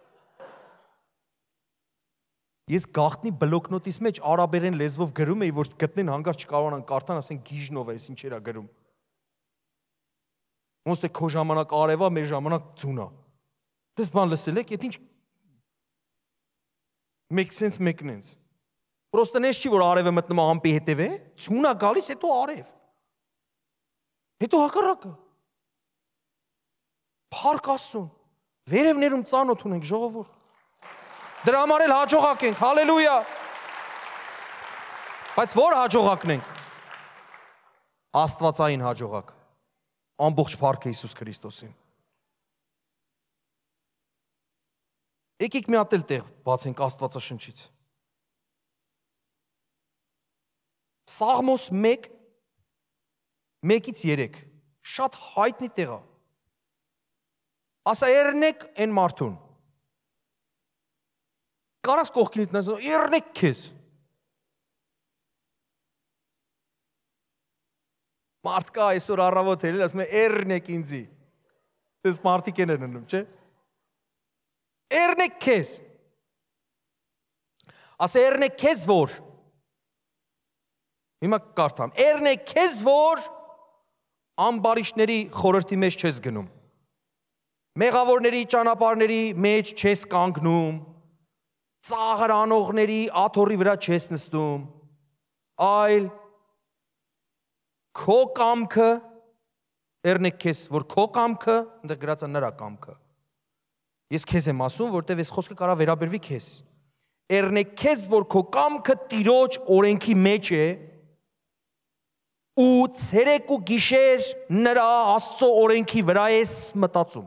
Ես գախտնի բլոկնոտիս մեջ արաբերեն լեզվով գրում էի, որ գտնեն հանգարց չկարողանան կարդան, ասեն գիժնով է, ինչ էրա գրում։ Ոնց թե քո ժամանակ արևա, մեր ժամանակ ձունա։ Դες բան լսել եք, այդ ինչ մեկ sense մեկնենց։ Պրոստը նես չի որ արևը մտնում է ամպի հետև է, ցունա գալիս հետո արև։ Հետո հակառակը։ Փառք Աստծուն։ Վերևներում ծանոթ ունենք ժողովուրդ։ Դրա համար էլ հաջողակ ենք, հալելույա։ Բայց որ հաջողակն ենք։ Աստվածային հաջողակ։ Ամբողջ փառքը Հիսուս Քրիստոսին։ Եկեք մի հատ էլ տեղ բացենք Աստվածաշնչից։ Սաղմոս 1 1-ից 3 շատ հայտնի տեղ է։ Ասա երնեք այն մարդուն։ Կարաս կողքինիդ նայես, երնեք քեզ։ Մարդ կա այսօր առավոտ էլ ասում է երնեք ինձի։ Դες մարդիկ են ըննում, չէ՞։ Երնեք քեզ։ Ասա երնեք քեզ որ Հիմա կարդամ. Էրն է քեզ որ ամբարիշների խորհրդի մեջ չես գնում։ Մեղավորների ճանապարհների մեջ չես կանգնում։ Ծաղր անողների աթոռի վրա չես նստում։ Այլ քո կամքը Էրն է քեզ որ քո կամքը, այնտեղ գրած է նրա կամքը։ Ես քեզ եմ ասում, որտեվ այս խոսքը կարա վերաբերվի քեզ։ Էրն է քեզ որ քո կամքը տիրոջ օրենքի մեջ է, ու ցերեկ ու գիշեր նրա Աստծո օրենքի վրա ես մտածում։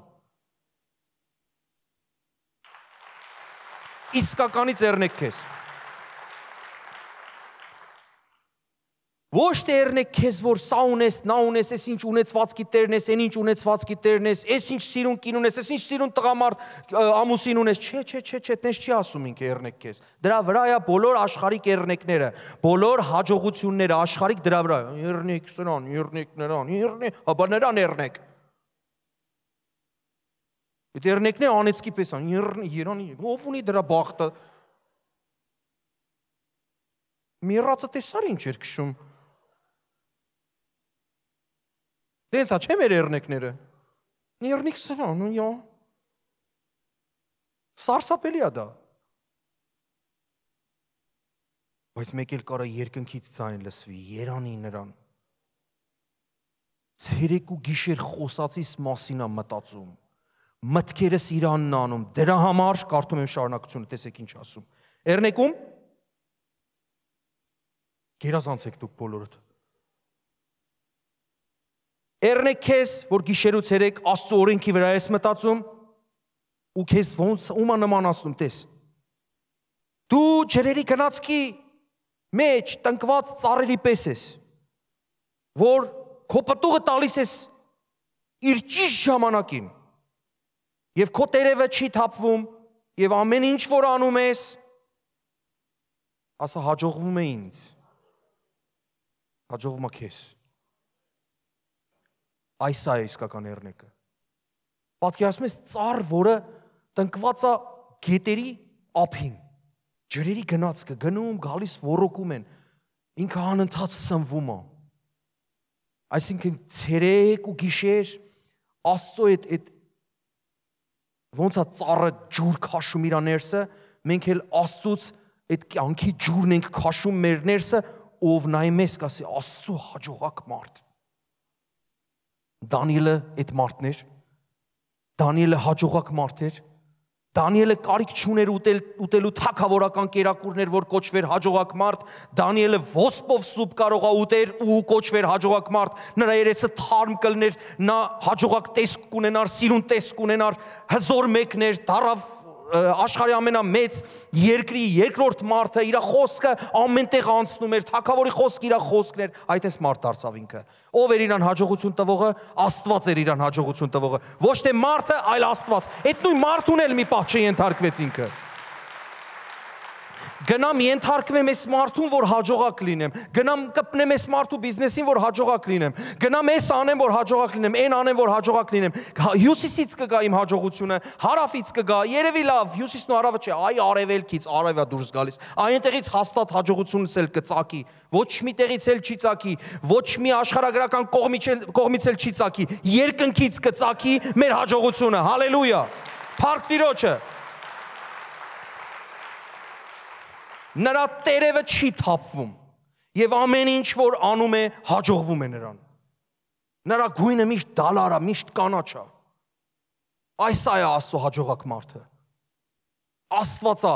Իսկականից երնեք քեզ։ Ոչ թե երնեք քեզ, որ սա ունես, նա ունես, ես ինչ ունեցվածքի տերն ես, այն ինչ ունեցվածքի տերն ես, ես ինչ սիրուն կին ունես, ես ինչ սիրուն տղամարդ ամուսին ունես։ Չէ, չէ, չէ, չէ, տես չի ասում ինքը երնեք քեզ։ Դրա վրա է բոլոր աշխարհիկ երնեկները, բոլոր հաջողությունները աշխարհիկ դրա վրա։ Երնեք սրան, երնեք նրան, երնեք, հաբա նրան երնեք։ Այդ երնեկները անեցքի պես են, Երանի, ով ունի դրա բախտը։ Միրածը տեսար ինչ էր քշում։ Դենսա չէ մեր երնեկները։ Երնիկ սրան, ու յո։ Սարսափելի է դա։ Բայց մեկ էլ կարա երկնքից ցայն լսվի, Երանի նրան։ Ցերեկ ու գիշեր խոսածիս մասին է մտածում։ Մտքերս Իրանն անում։ Դրա համար կարդում եմ շարունակությունը, տեսեք ինչ ասում։ Երնեկում Գերազանցեք դուք բոլորդ։ Էրնե քեզ, որ գիշերուց երեք Աստծո օրենքի վրա ես մտածում ու քեզ ոնց ումա նմանացնում, տես։ Դու ջրերի գնացքի մեջ տնկված ծառերի պես ես, որ քո պտուղը տալիս ես իր ճիշտ ժամանակին։ Եվ քո տերևը չի թափվում, եւ ամեն ինչ որ անում ես, ասա հաջողվում է ինձ։ Հաջողվում է քեզ Այս է իսկական երնեկը։ Պատկերացնում ես ծառ, որը տնկված է գետերի ափին։ Ջրերի գնացքը գնում, գալիս ոռոգում են։ Ինքը անընդհատ սնվում է։ Այսինքն ցերեկ ու գիշեր Աստծո այդ այդ ոնց է ծառը ջուր քաշում իր ներսը, մենք էլ Աստծուց այդ կյանքի ջուրն ենք քաշում մեր ներսը, ով նայ մեզ կասի Աստծո հաջողակ մարդ։ Դանիելը այդ մարդն էր։ Դանիելը հաջողակ մարդ էր։ Դանիելը կարիք չուներ ուտել ուտելու թակավորական կերակուրներ, որ կոչվեր հաջողակ մարդ։ Դանիելը ոսպով սուպ կարողա ուտեր ու կոչվեր հաջողակ մարդ։ Նրա երեսը թարմ կլներ, նա հաջողակ տեսք կունենար, սիրուն տեսք կունենար, հզոր մեկներ, դարավ աշխարհի ամենամեծ երկրի երկրորդ մարդը իր խոսքը ամենտեղ անցնում էր, թակավորի խոսքը իր խոսքն էր, այդպես մարդ դարձավ ինքը։ Ով էր իրան հաջողություն տվողը, Աստված էր իրան հաջողություն տվողը։ Ոչ թե մարդը, այլ Աստված։ Այդ նույն մարդուն էլ մի պահ չենթարկվեց ինքը գնամ ենթարկվեմ այս մարդուն, որ հաջողակ լինեմ, գնամ կպնեմ այս մարդու բիզնեսին, որ հաջողակ լինեմ, գնամ այս անեմ, որ հաջողակ լինեմ, այն անեմ, որ հաջողակ լինեմ։ Հյուսիսից կգա իմ հաջողությունը, հարավից կգա, երևի լավ, հյուսիսն ու հարավը չէ, այ արևելքից, արևա դուրս գալիս։ Այնտեղից հաստատ հաջողությունս էլ կծակի, ոչ մի տեղից էլ չի ծակի, ոչ մի աշխարհագրական կողմից էլ կողմից էլ չի ծակի, երկնքից կծակի մեր հաջողությունը։ Հալելույա։ Փառք Տիրոջը։ Նրա տերևը չի թափվում եւ ամեն ինչ որ անում է հաջողվում է նրան։ Նրա գույնը միշտ դալար է, միշտ կանաչ է։ Այս է Աստծո հաջողակ մարդը։ Աստվածա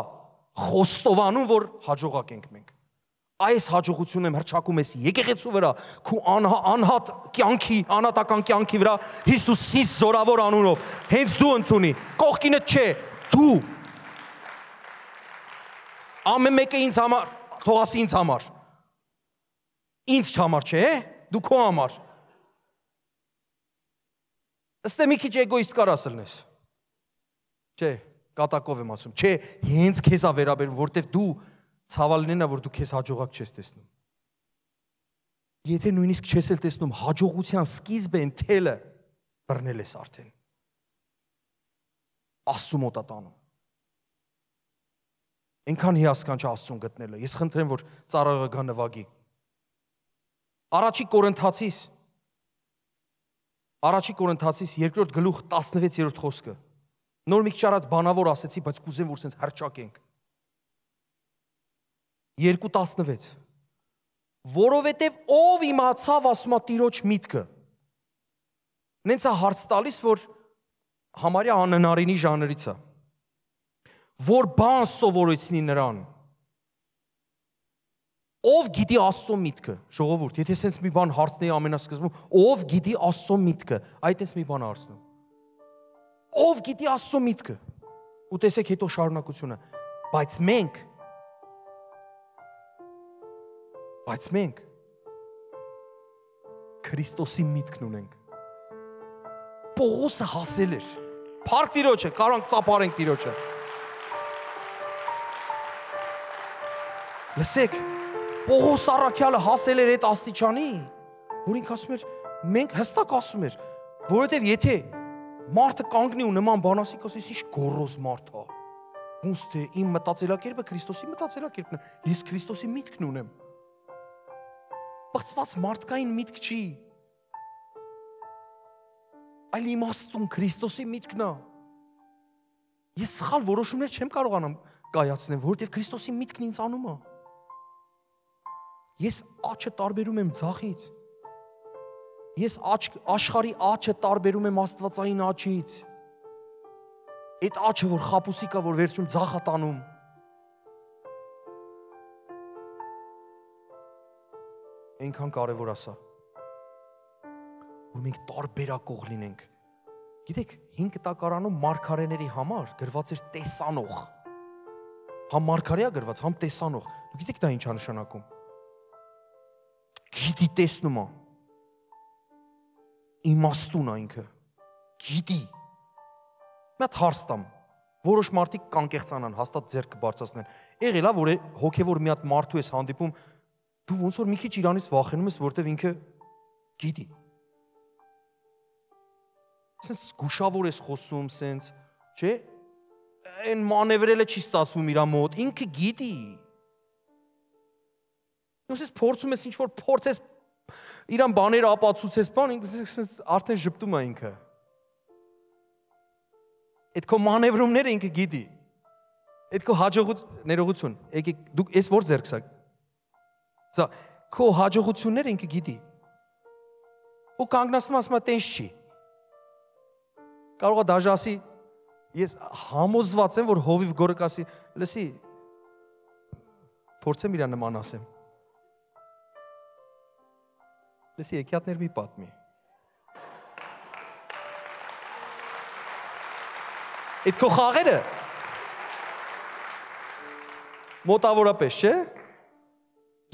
խոստովանում, որ հաջողակ ենք մենք։ Այս հաջողությունը հրճակում ես եկեղեցու վրա, քու անհատ կյանքի, անհատական կյանքի վրա Հիսուսի զորավոր անունով։ Հենց դու ընդունի։ Կողքինը չէ, դու Ամեն մեկը ինձ համար, թող ասի ինձ համար։ Ինձ համար չէ, դու քո համար։ Ըստ մի քիչ էգոիստ կարաս լնես։ Չէ, կատակով եմ ասում։ Չէ, հենց քեզ ա վերաբերում, որտեվ դու ցավալինն է, որ դու քեզ հաջողակ չես տեսնում։ Եթե նույնիսկ չես էլ տեսնում հաջողության սկիզբը են թելը, բռնել ես արդեն։ Աստծու մոտ ատանում։ Այնքան հիասքանչ Աստծուն գտնելը։ Ես խնդրեմ, որ ծառայողը գա նվագի։ Առաջի Կորինթացիս Առաջի Կորինթացիս երկրորդ գլուխ 16-րդ խոսքը։ Նոր մի քիչ առաջ բանավոր ասեցի, բայց կուզեմ որ sense հրճակենք։ 2:16 Որովհետև ով իմացավ ասումա Տիրոջ միտքը։ Նենց է հարց տալիս, որ համարյա անհնարինի ժանրից է որ բան սովորեցնի նրան։ Ով գիտի Աստծո միտքը, ժողովուրդ, եթե sense մի բան հարցնեի ամենասկզբում, ով գիտի Աստծո միտքը, այդպես մի բան հարցնում։ Ով գիտի Աստծո միտքը։ Ու տեսեք հետո շարունակությունը։ Բայց մենք բայց մենք Քրիստոսի միտքն ունենք։ Պողոսը հասել էր։ Փառք Տիրոջը, կարող ենք ծափարենք Տիրոջը։ Լսեք, Պողոս Արաքյալը հասել էր այդ աստիճանի, որ ինքը ասում էր, մենք հստակ ասում էր, որովհետև եթե մարդը կանգնի ու նման բան ասի, կասես ինչ գորոզ մարդ է։ Ոնց թե իմ մտածելակերպը Քրիստոսի մտածելակերպն է։ Ես Քրիստոսի միտքն ունեմ։ Բացված մարդկային միտք չի։ Այլ իմաստուն Քրիստոսի միտքն է։ Ես սխալ որոշումներ չեմ կարողանամ կայացնել, որովհետև Քրիստոսի միտքն ինձ անում է։ Ես աչը տարբերում եմ ցախից։ Ես աչ աշխարի աչը տարբերում եմ Աստվածային աչից։ Այդ աչը, որ խապուսի կա, որ վերջում ցախա տանում։ Այնքան կարևոր ասա։ Որ մենք տարբերակող լինենք։ Գիտեք, 5 տակարանում մարգարեների համար գրված էր տեսանող։ Համ մարգարեա գրված, համ տեսանող։ Դու գիտեք դա ինչ է նշանակում գիտի տեսնում է իմաստուն է ինքը գիտի մատ հարց տամ որոշ մարդիկ կանկեղծանան հաստատ ձեր կբարձրացնեն եղել է որ հոգևոր մի հատ մարդու ես հանդիպում դու ոնց որ մի քիչ իրանից վախենում ես որտեվ ինքը գիտի սենց զգուշավոր ես խոսում սենց չէ այն մանևրելը չի ստացվում իր մոտ ինքը գիտի Նույնիսկ փորձում ես ինչ որ փորձես իրան բաները ապացուցես, բան ինքը արդեն ճպտում է ինքը։ Այդ քո մանևրումները ինքը գիտի։ Այդ քո հաջողություն, ներողություն, եկեք դուք ես որ ձեր կսակ։ Սա քո հաջողությունները ինքը գիտի։ Ու կանգնացնում ասում է տենց չի։ Կարող է դաժե ասի ես համոզված եմ որ հովիվ գորը կասի լսի փորձեմ իրա նման ասեմ։ Լսի եկյատներ մի պատմի։ Այդ քո խաղերը մոտավորապես, չէ՞։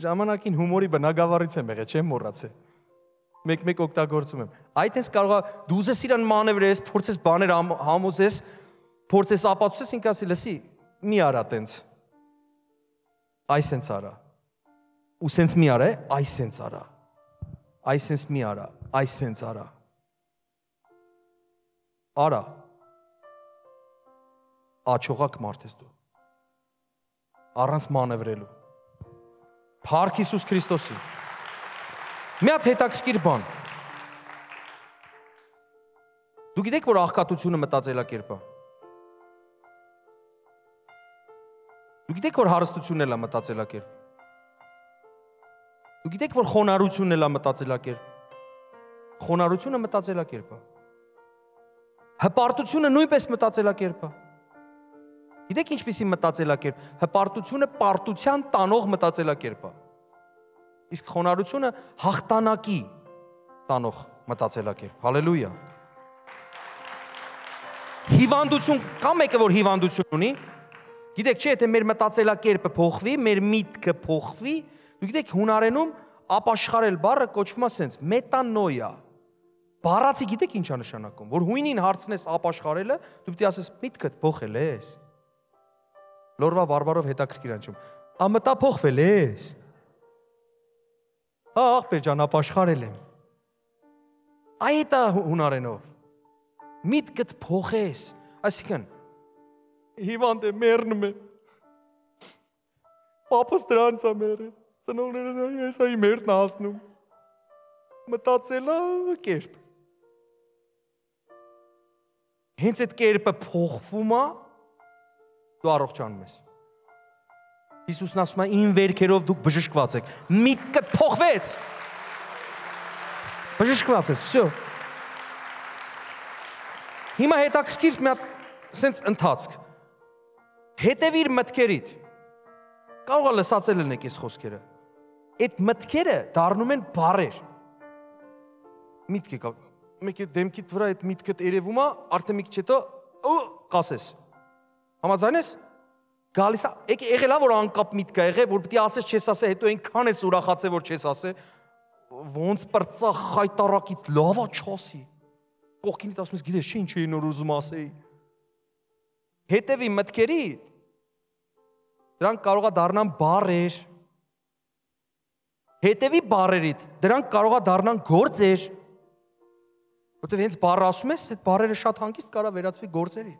Ժամանակին հումորի բնագավառից եմ եղել, չեմ մոռացել։ Մեկ-մեկ օգտագործում եմ։ Այդտենց կարող է դու ուզես իրան մանևրես, փորձես բաներ համոզես, փորձես ապացուցես, ինքը ասի, լսի, մի արա տենց։ Այսենց արա։ Ու սենց մի արա, այսենց արա։ Այսենց մի արա, այսենց արա։ Արա։ Աչողակ մարդ ես դու առանց մանևրելու։ Փառք Հիսուս Քրիստոսի։ Մի հատ հետաքրքիր բան։ Դու գիտեք, որ աղքատությունը մտածելակերպ է։ Դու գիտեք, որ հարստությունն էլ է մտածելակերպ։ Դու գիտեք, որ խոնարհությունն էլ է մտածելակերպ։ Խոնարհությունը մտածելակերպ է։ Հպարտությունը նույնպես մտածելակերպ է։ Գիտեք ինչպեսի մտածելակերպ։ Հպարտությունը պարտության տանող մտածելակերպ է։ Իսկ խոնարհությունը հաղթանակի տանող մտածելակերպ։ Հալելույա։ Հիվանդություն կա մեկը որ հիվանդություն ունի։ Գիտեք, չէ, եթե մեր մտածելակերպը փոխվի, մեր միտքը փոխվի, դու գիտեք հունարենում ապաշխարել բառը կոչվում է սենց մետանոյա։ Բառացի գիտեք ինչա նշանակում, որ հույնին հարցնես ապաշխարելը, դու է ասես միտքդ փոխել ես։ Լորվա բարբարով հետաքրքիր անջում։ Ամտափոխվել ես։ Հա, աղբեր ջան, ապաշխարել եմ։ Այդ է հունարենով։ Միտքդ փոխես, այսինքն հիվանդ է, մեռնում է։ Պապս դրանց է մեռը Ծնողները ես այ մերտն հասնում։ Մտածելա կերպ։ Հենց այդ կերպը փոխվում է, դու առողջանում ես։ Հիսուսն ասում է իմ վերքերով դուք բժշկված եք։ Միտքդ փոխվեց։ Բժշկված ես, всё։ Հիմա հետաքրքիր մի հատ սենց ընթացք։ Հետևիր մտքերիդ։ Կարող է լսածել լինեք այս խոսքերը։ Այդ մտքերը դառնում են բարեր։ Միտք եկա։ Մեկը դեմքիդ վրա այդ միտքդ երևում է, արդեն մի քիչ հետո կասես։ Համաձայն ես գալիս է եկե եղել է որ անկապ միտք է եղել որ պիտի ասես չես ասե հետո այնքան ես ուրախացել որ չես ասե ոնց պրծա խայտարակից լավա չասի կողքինիդ ասում ես գիտես չի ինչ էի նոր ուզում ասեի հետևի մտքերի դրանք կարողա դառնան բարեր հետևի բարերիդ դրանք կարողա դառնան գործեր որտեվ հենց բառ ասում ես այդ բառերը շատ հանգիստ կարա վերածվի գործերի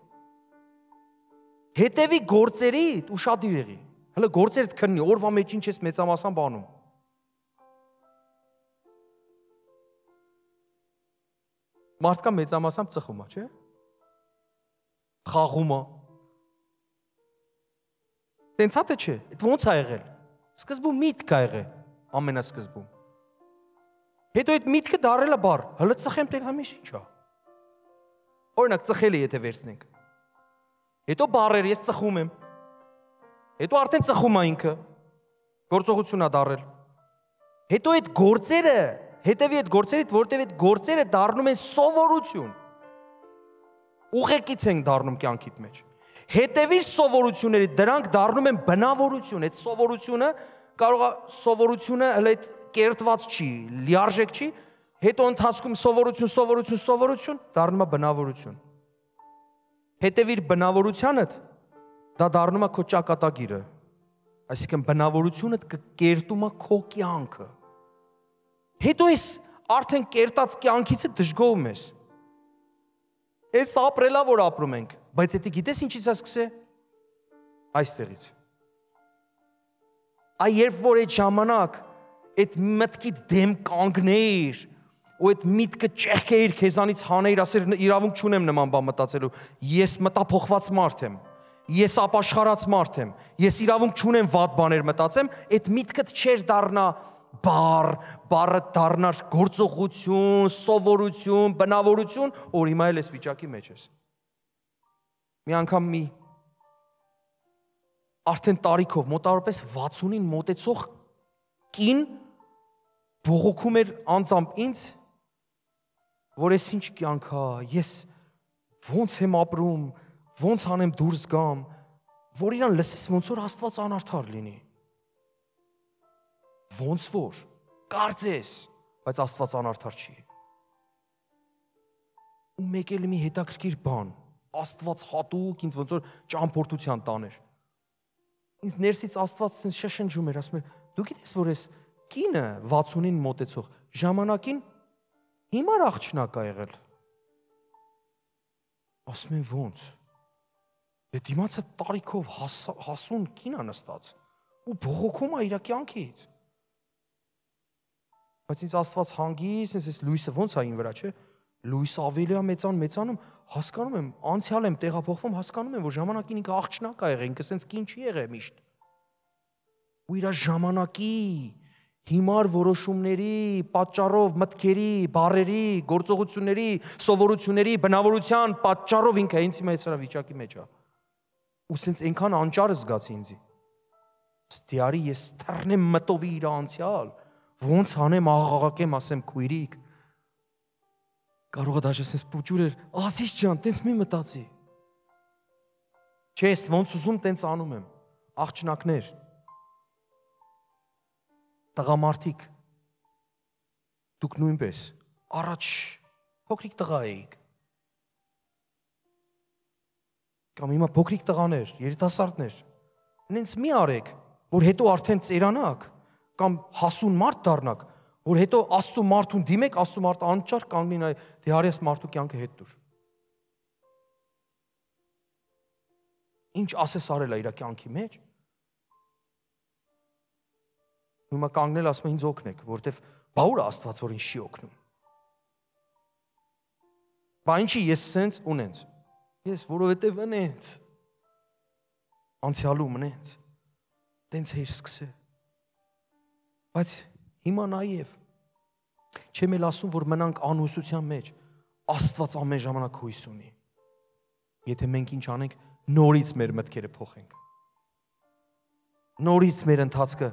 Հետևի գործերիդ ու շատ եղի։ Հələ գործերդ քննի, օրվա մեջ ինչ ես մեծամասան բանում։ Մարդկա մեծամասամբ ծխում է, չէ՞։ Խաղում է։ Տենց հա թե չէ։ Այդ ո՞նց է եղել։ Սկզբում միտք է եղել, ամենասկզբում։ Հետո այդ միտքը դարել է բառ։ Հələ ծխեմ տեղ ամիս ինչա։ Օրինակ ծխելի եթե վերցնենք Հետո բարեր ես ծխում եմ։ Հետո արդեն ծխում է ինքը։ Գործողություն է դարել։ Հետո այդ գործերը, հետևի այդ գործերից, որտեվ այդ գործերը դառնում են սովորություն։ Ուղեկից են դառնում կյանքիդ մեջ։ Հետևի սովորությունների, դրանք դառնում են բնավորություն։ Այդ սովորությունը կարող է սովորությունը հələ այդ կերտված չի, լիարժեք չի, հետո ընթացքում սովորություն, սովորություն, սովորություն դառնում է բնավորություն հետևիր բնավորությանդ, դա դառնում է քո ճակատագիրը։ Այսինքն բնավորությունդ կկերտում է քո կյանքը։ Հետո ես արդեն կերտած կյանքիցը դժգոհում ես։ Էս ապրելա որ ապրում ենք, բայց դա գիտես ինչից է սկսե։ Այստեղից։ Այ երբ որ այդ ժամանակ այդ մտքի դեմ կանգնեիր, ու այդ միտքը ճեղքեիր քեզանից հանեիր, ասեր իրավունք չունեմ նման բան մտածելու։ Ես մտափոխված մարդ եմ։ ես ապաշխարած մարդ եմ, ես իրավունք չունեմ վատ բաներ մտածեմ, այդ միտքդ չեր դառնա բառ, բառը դառնար գործողություն, սովորություն, բնավորություն, որ հիմա էլ էս վիճակի մեջ ես։ Մի անգամ մի արդեն տարիքով մոտավորապես 60-ին մոտեցող կին բողոքում էր անձամբ ինձ, որ ես ինչ կյանք հա, ես ո՞նց եմ ապրում, ո՞նց անեմ դուրս գամ, որ իրան լսես ոնց որ Աստված անարդար լինի։ Ոնց որ կարծես, բայց Աստված անարդար չի։ Ու մեկ էլ մի հետաքրքիր բան, Աստված հատուկ ինձ ոնց որ ճամփորդության տաներ։ Ինձ ներսից Աստված ինձ շշնջում էր, ասում էր. դու գիտես որ ես կինը 60-ին մոտեցող ժամանակին հիմար աղջնակ ա եղել։ Ասում են ո՞նց։ Դե դիմացը տարիքով հասուն կինա նստած ու բողոքում է իր կյանքից։ Բայց ինձ Աստված հանգիս, ինձ էս լույսը ո՞նց է ին վրա, չէ՞։ Լույսը ավելի է մեծան, մեծանում, հասկանում եմ, անցյալ եմ տեղափոխվում, հասկանում եմ, որ ժամանակին ինքը աղջնակ ա եղել, ինքը սենց կին չի եղել միշտ։ Ու իր ժամանակի հիմար որոշումների, պատճառով, մտքերի, բարերի, գործողությունների, սովորությունների, բնավորության պատճառով ինքը ինձ հիմա այս վիճակի մեջ է։ Ու սենց այնքան անճարը զգացի ինձի։ Ստիարի ես թռնեմ մտովի իր անցյալ, ոնց անեմ աղաղակեմ, ասեմ քույրիկ։ Կարող է դաժե սենց փուճուր էր, ասիս ջան, տենց մի մտածի։ Չէ, ոնց ուզում տենց անում եմ։ Աղջնակներ, տղամարդիկ դուք նույնպես առաջ փոքրիկ տղա էիք կամ հիմա փոքրիկ տղաներ, երիտասարդներ նենց մի արեք, որ հետո արդեն ծերանաք կամ հասուն մարդ դառնաք, որ հետո Աստծո մարդուն դիմեք, Աստծո մարդը անճար կանգնին այ դե հարյաս մարդու կյանքը հետ դուր։ Ինչ ասես արել է իր կյանքի մեջ, Հիմա կանգնել ասում ինձ օգնեք, որովհետև բա ուր Աստված որ ինձ չի օգնում։ Բա ինչի ես սենց ունենց։ Ես որովհետև ունենց։ Անցյալում ունենց։ Տենց էր սկսել։ Բայց հիմա նաև չեմ էլ ասում, որ մնանք անհուսության մեջ։ Աստված ամեն ժամանակ հույս ունի։ Եթե մենք ինչ անենք, նորից մեր մտքերը փոխենք։ Նորից մեր ընթացքը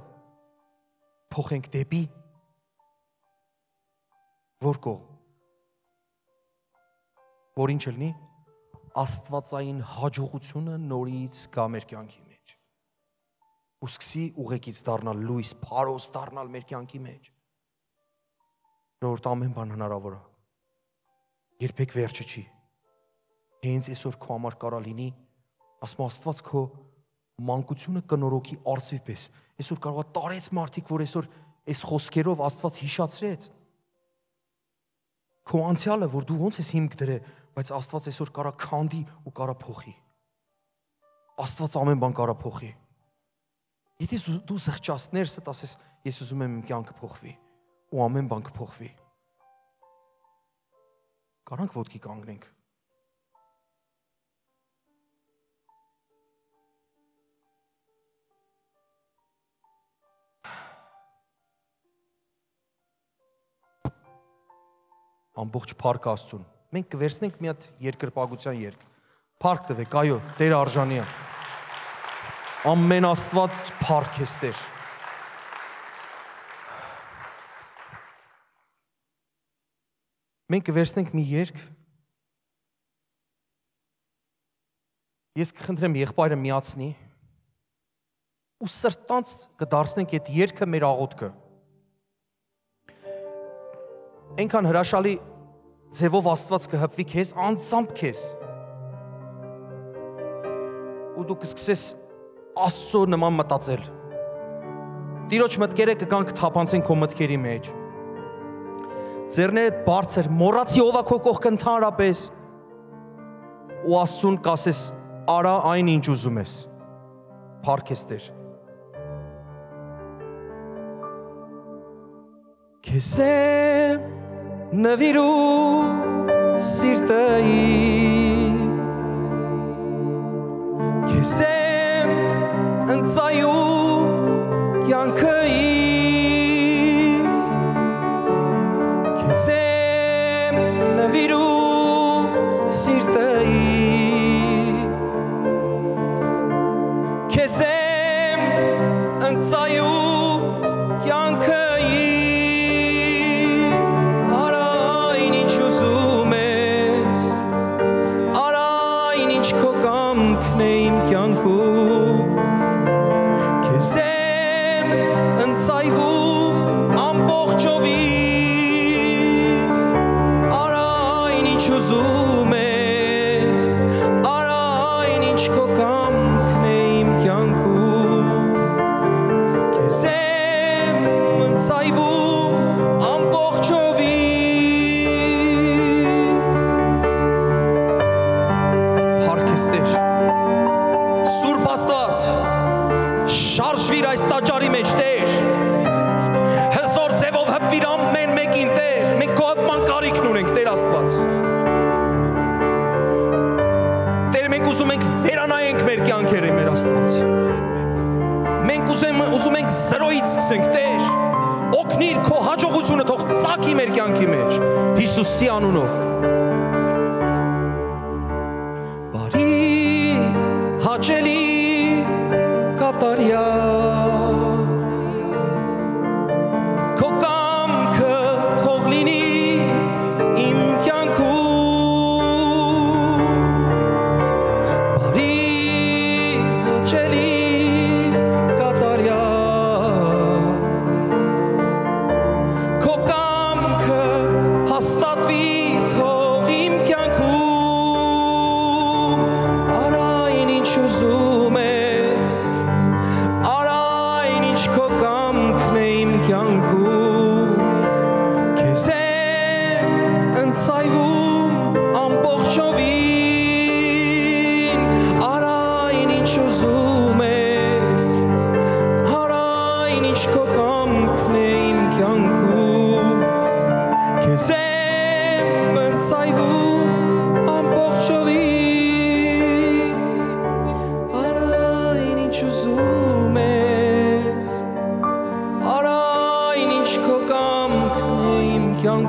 փոխենք դեպի որ կողմ որ ինչ լինի աստվածային հաջողությունը նորից գա մեր կյանքի ու սկսի ուղեկից դառնալ լույս, փարոս դառնալ մեր կյանքի մեջ որ ամեն բան հնարավոր է երբեք վերջը չի հենց այսօր քո համար կարա լինի ասում աստված քո մանկությունը կնորոքի արծվի պես։ Այսօր կարողա տարեց մարդիկ, որ այսօր այս խոսքերով Աստված հիշացրեց։ Քո անցյալը, որ դու ոնց ես հիմք դրել, բայց Աստված այսօր կարա քանդի ու կարա փոխի։ Աստված ամեն բան կարա փոխի։ Եթե դու զղջացներս հետ ասես, ես ուզում եմ իմ կյանքը փոխվի ու ամեն բան կփոխվի։ Կարանք ոդկի կանգնենք։ Ամբողջ парկ Աստծուն։ Մենք կվերցնենք մի հատ երկրպագության երկ։ Парկ տվեք, այո, Տեր արժանի է։ Ամեն Աստված փառք ես Տեր։ Մենք կվերցնենք մի երգ։ Ես կխնդրեմ եղբայրը միացնի։ Ու սրտանց կդարձնենք այդ երգը մեր աղոթքը։ Այնքան հրաշալի ձևով Աստված կհպվի քեզ, անձամբ քեզ։ Ու դու կսկսես Աստծո նման մտածել։ Տիրոջ մտքերը կգան կթափանցեն քո մտքերի մեջ։ Ձերներդ բարձր, մոռացի ով է քո կողքը ընդհանրապես։ Ու Աստծուն կասես, արա այն ինչ ուզում ես։ Փառք ես Տեր։ Քեզ եմ նվիրու սիրտայի Քեզ եմ ընծայում կյանքը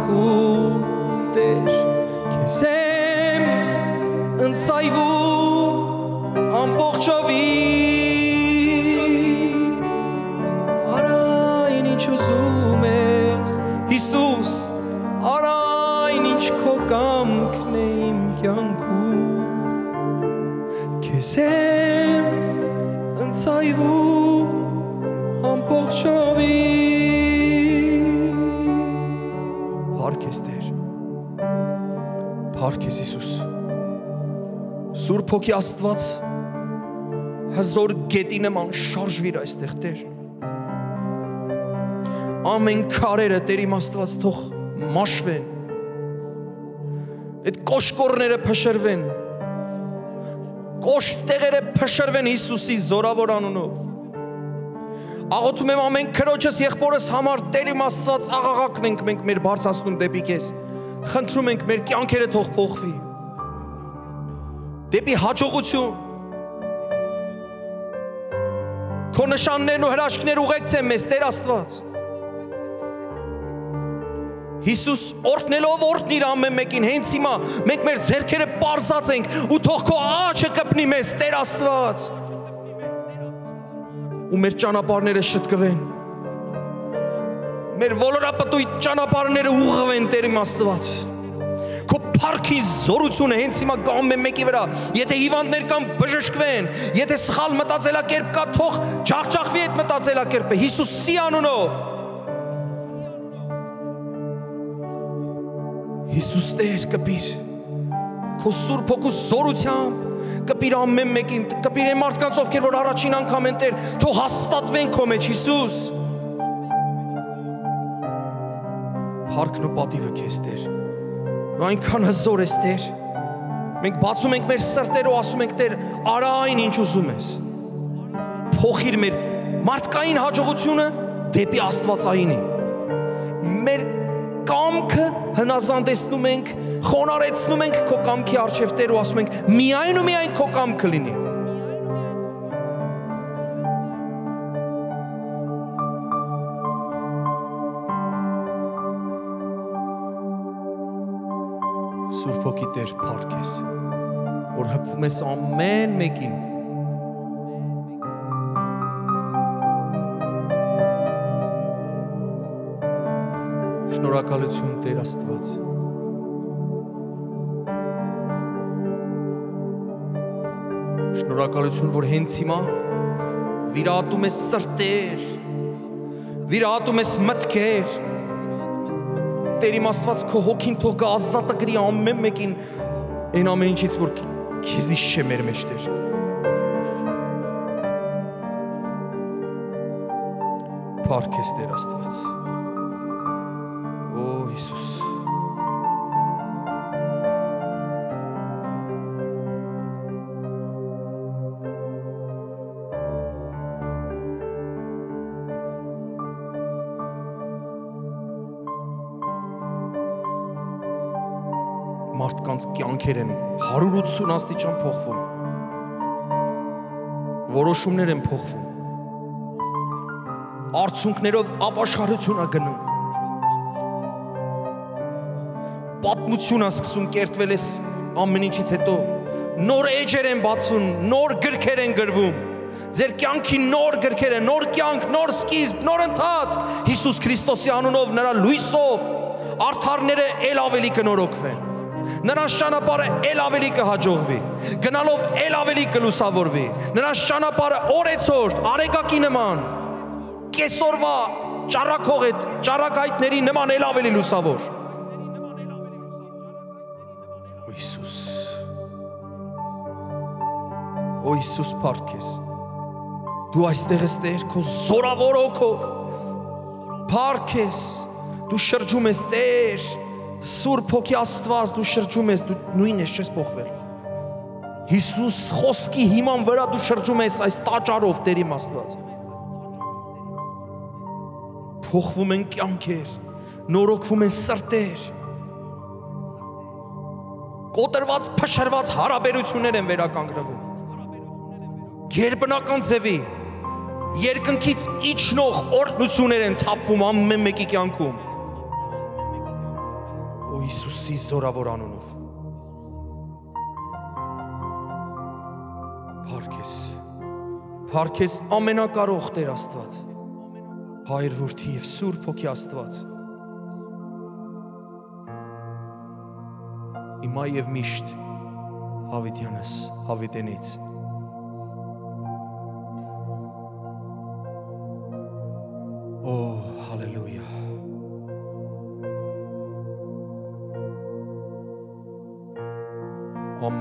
կյանքում Տեր քեզ եմ ընծայվում ամբողջովին Արա այն ինչ ուզում ես Հիսուս Արա այն ինչ քո կամքն է իմ կյանքում Քեզ եմ ընծայվում Սուրբ Հոգի Աստված հզոր գետի նման շարժվիր այստեղ Տեր ամեն քարերը Տեր իմ Աստված թող մաշվեն այդ կոշկորները փշրվեն կոշտեղերը փշրվեն Հիսուսի զորավոր անունով աղոթում եմ ամեն քրոջս եղբորս համար Տեր իմ Աստված աղաղակն ենք մենք մեր բարձրացնում դեպի քեզ խնդրում ենք մեր կյանքերը թող փոխվի դեպի հաջողություն քո նշաններն ու հրաշքներ ուղեկցեն մեզ Տեր Աստված Հիսուս օրտնելով օրտնիր ամեն մեկին հենց հիմա մենք մեր ձեռքերը པարզած ենք ու թող քո աչքը կպնի մեզ Տեր Աստված ու մեր ճանապարհները շտկվեն մեր ոլորապտույտ ճանապարհները ուղղվեն Տեր իմ Աստված քո փառքի զորությունը հենց հիմա գա ամեն մեկի վրա եթե հիվանդներ կան բժշկվեն եթե սխալ մտածելակերպ կա թող ջախջախվի այդ մտածելակերպը Հիսուսի անունով Հիսուս Տեր կպիր քո սուրբ հոգու զորությամբ կպիր ամեն մեկին կպիր այն մարդկանց ովքեր որ առաջին անգամ են Տեր թող հաստատվեն քո մեջ Հիսուս Փառքն ու պատիվը քեզ Տեր ու այնքան հզոր ես Տեր մենք բացում ենք մեր սրտերը ու ասում ենք Տեր արա այն ինչ ուզում ես փոխիր մեր մարդկային հաջողությունը դեպի Աստվածայինի մեր կամքը հնազանդեցնում ենք, խոնարեցնում ենք քո կամքի արչև Տեր ու ասում ենք՝ միայն ու միայն քո կամքը լինի։ Սուրբ ոգի Տեր փառքես, որ հպվում ես ամեն մեկին Շնորհակալություն Տեր Աստված։ Շնորհակալություն, որ հենց հիմա վիրատում ես սրտեր, վիրատում ես մտքեր։ Տեր իմ Աստված քո հոգին թող գա ազատը գրի ամեն մեկին այն ամեն ինչից որ քեզնից չէ մեր մեջ Տեր։ Փառքես Տեր Աստված։ 180 աստիճան փոխվում։ Որոշումներ են փոխվում։ Արցունքներով ապաշխարություն ա գնում պատմությունը սկսում կերտվել է ամեն ինչից հետո նոր էջեր են բացում, նոր գրքեր են գրվում։ Ձեր կյանքի նոր գրքեր են, նոր կյանք, նոր սկիզբ, նոր ընթացք Հիսուս Քրիստոսի անունով, նրա լույսով արդարները ել ավելի կնորոգվեն։ Նրանց ճանապարհը ել ավելի կհաջողվի։ Գնալով ել ավելի կլուսավորվի։ Նրանց ճանապարհը օրեցօր արեգակի նման կեսորվա ճառակող այդ ճառակայտների նման ել ավելի լուսավոր։ Հիսուս։ Օ Հիսուս փառքես։ Դու այստեղ ես Տեր քո զորավոր օքով։ Փառքես։ Դու շրջում ես Տեր։ Սուրբ հոգի Աստված, դու շրջում ես, դու նույնն ես չես փոխվել։ Հիսուս խոսքի հիման վրա դու շրջում ես այս տաճարով Տեր իմ Աստված։ Փոխվում են կյանքեր, նորոգվում են սրտեր կոտրված, փշրված հարաբերություններ են վերականգնվում։ Գերբնական ձևի երկնքից իջնող օրհնություններ են թափվում ամեն մեկի կյանքում։ Օ Հիսուսի զորավոր անունով։ Փառքես։ Փառքես ամենակարող Տեր Աստված։ Հայր որդի եւ Սուրբ Հոգի Աստված հիմա եւ միշտ հավիտյանս հավիտենից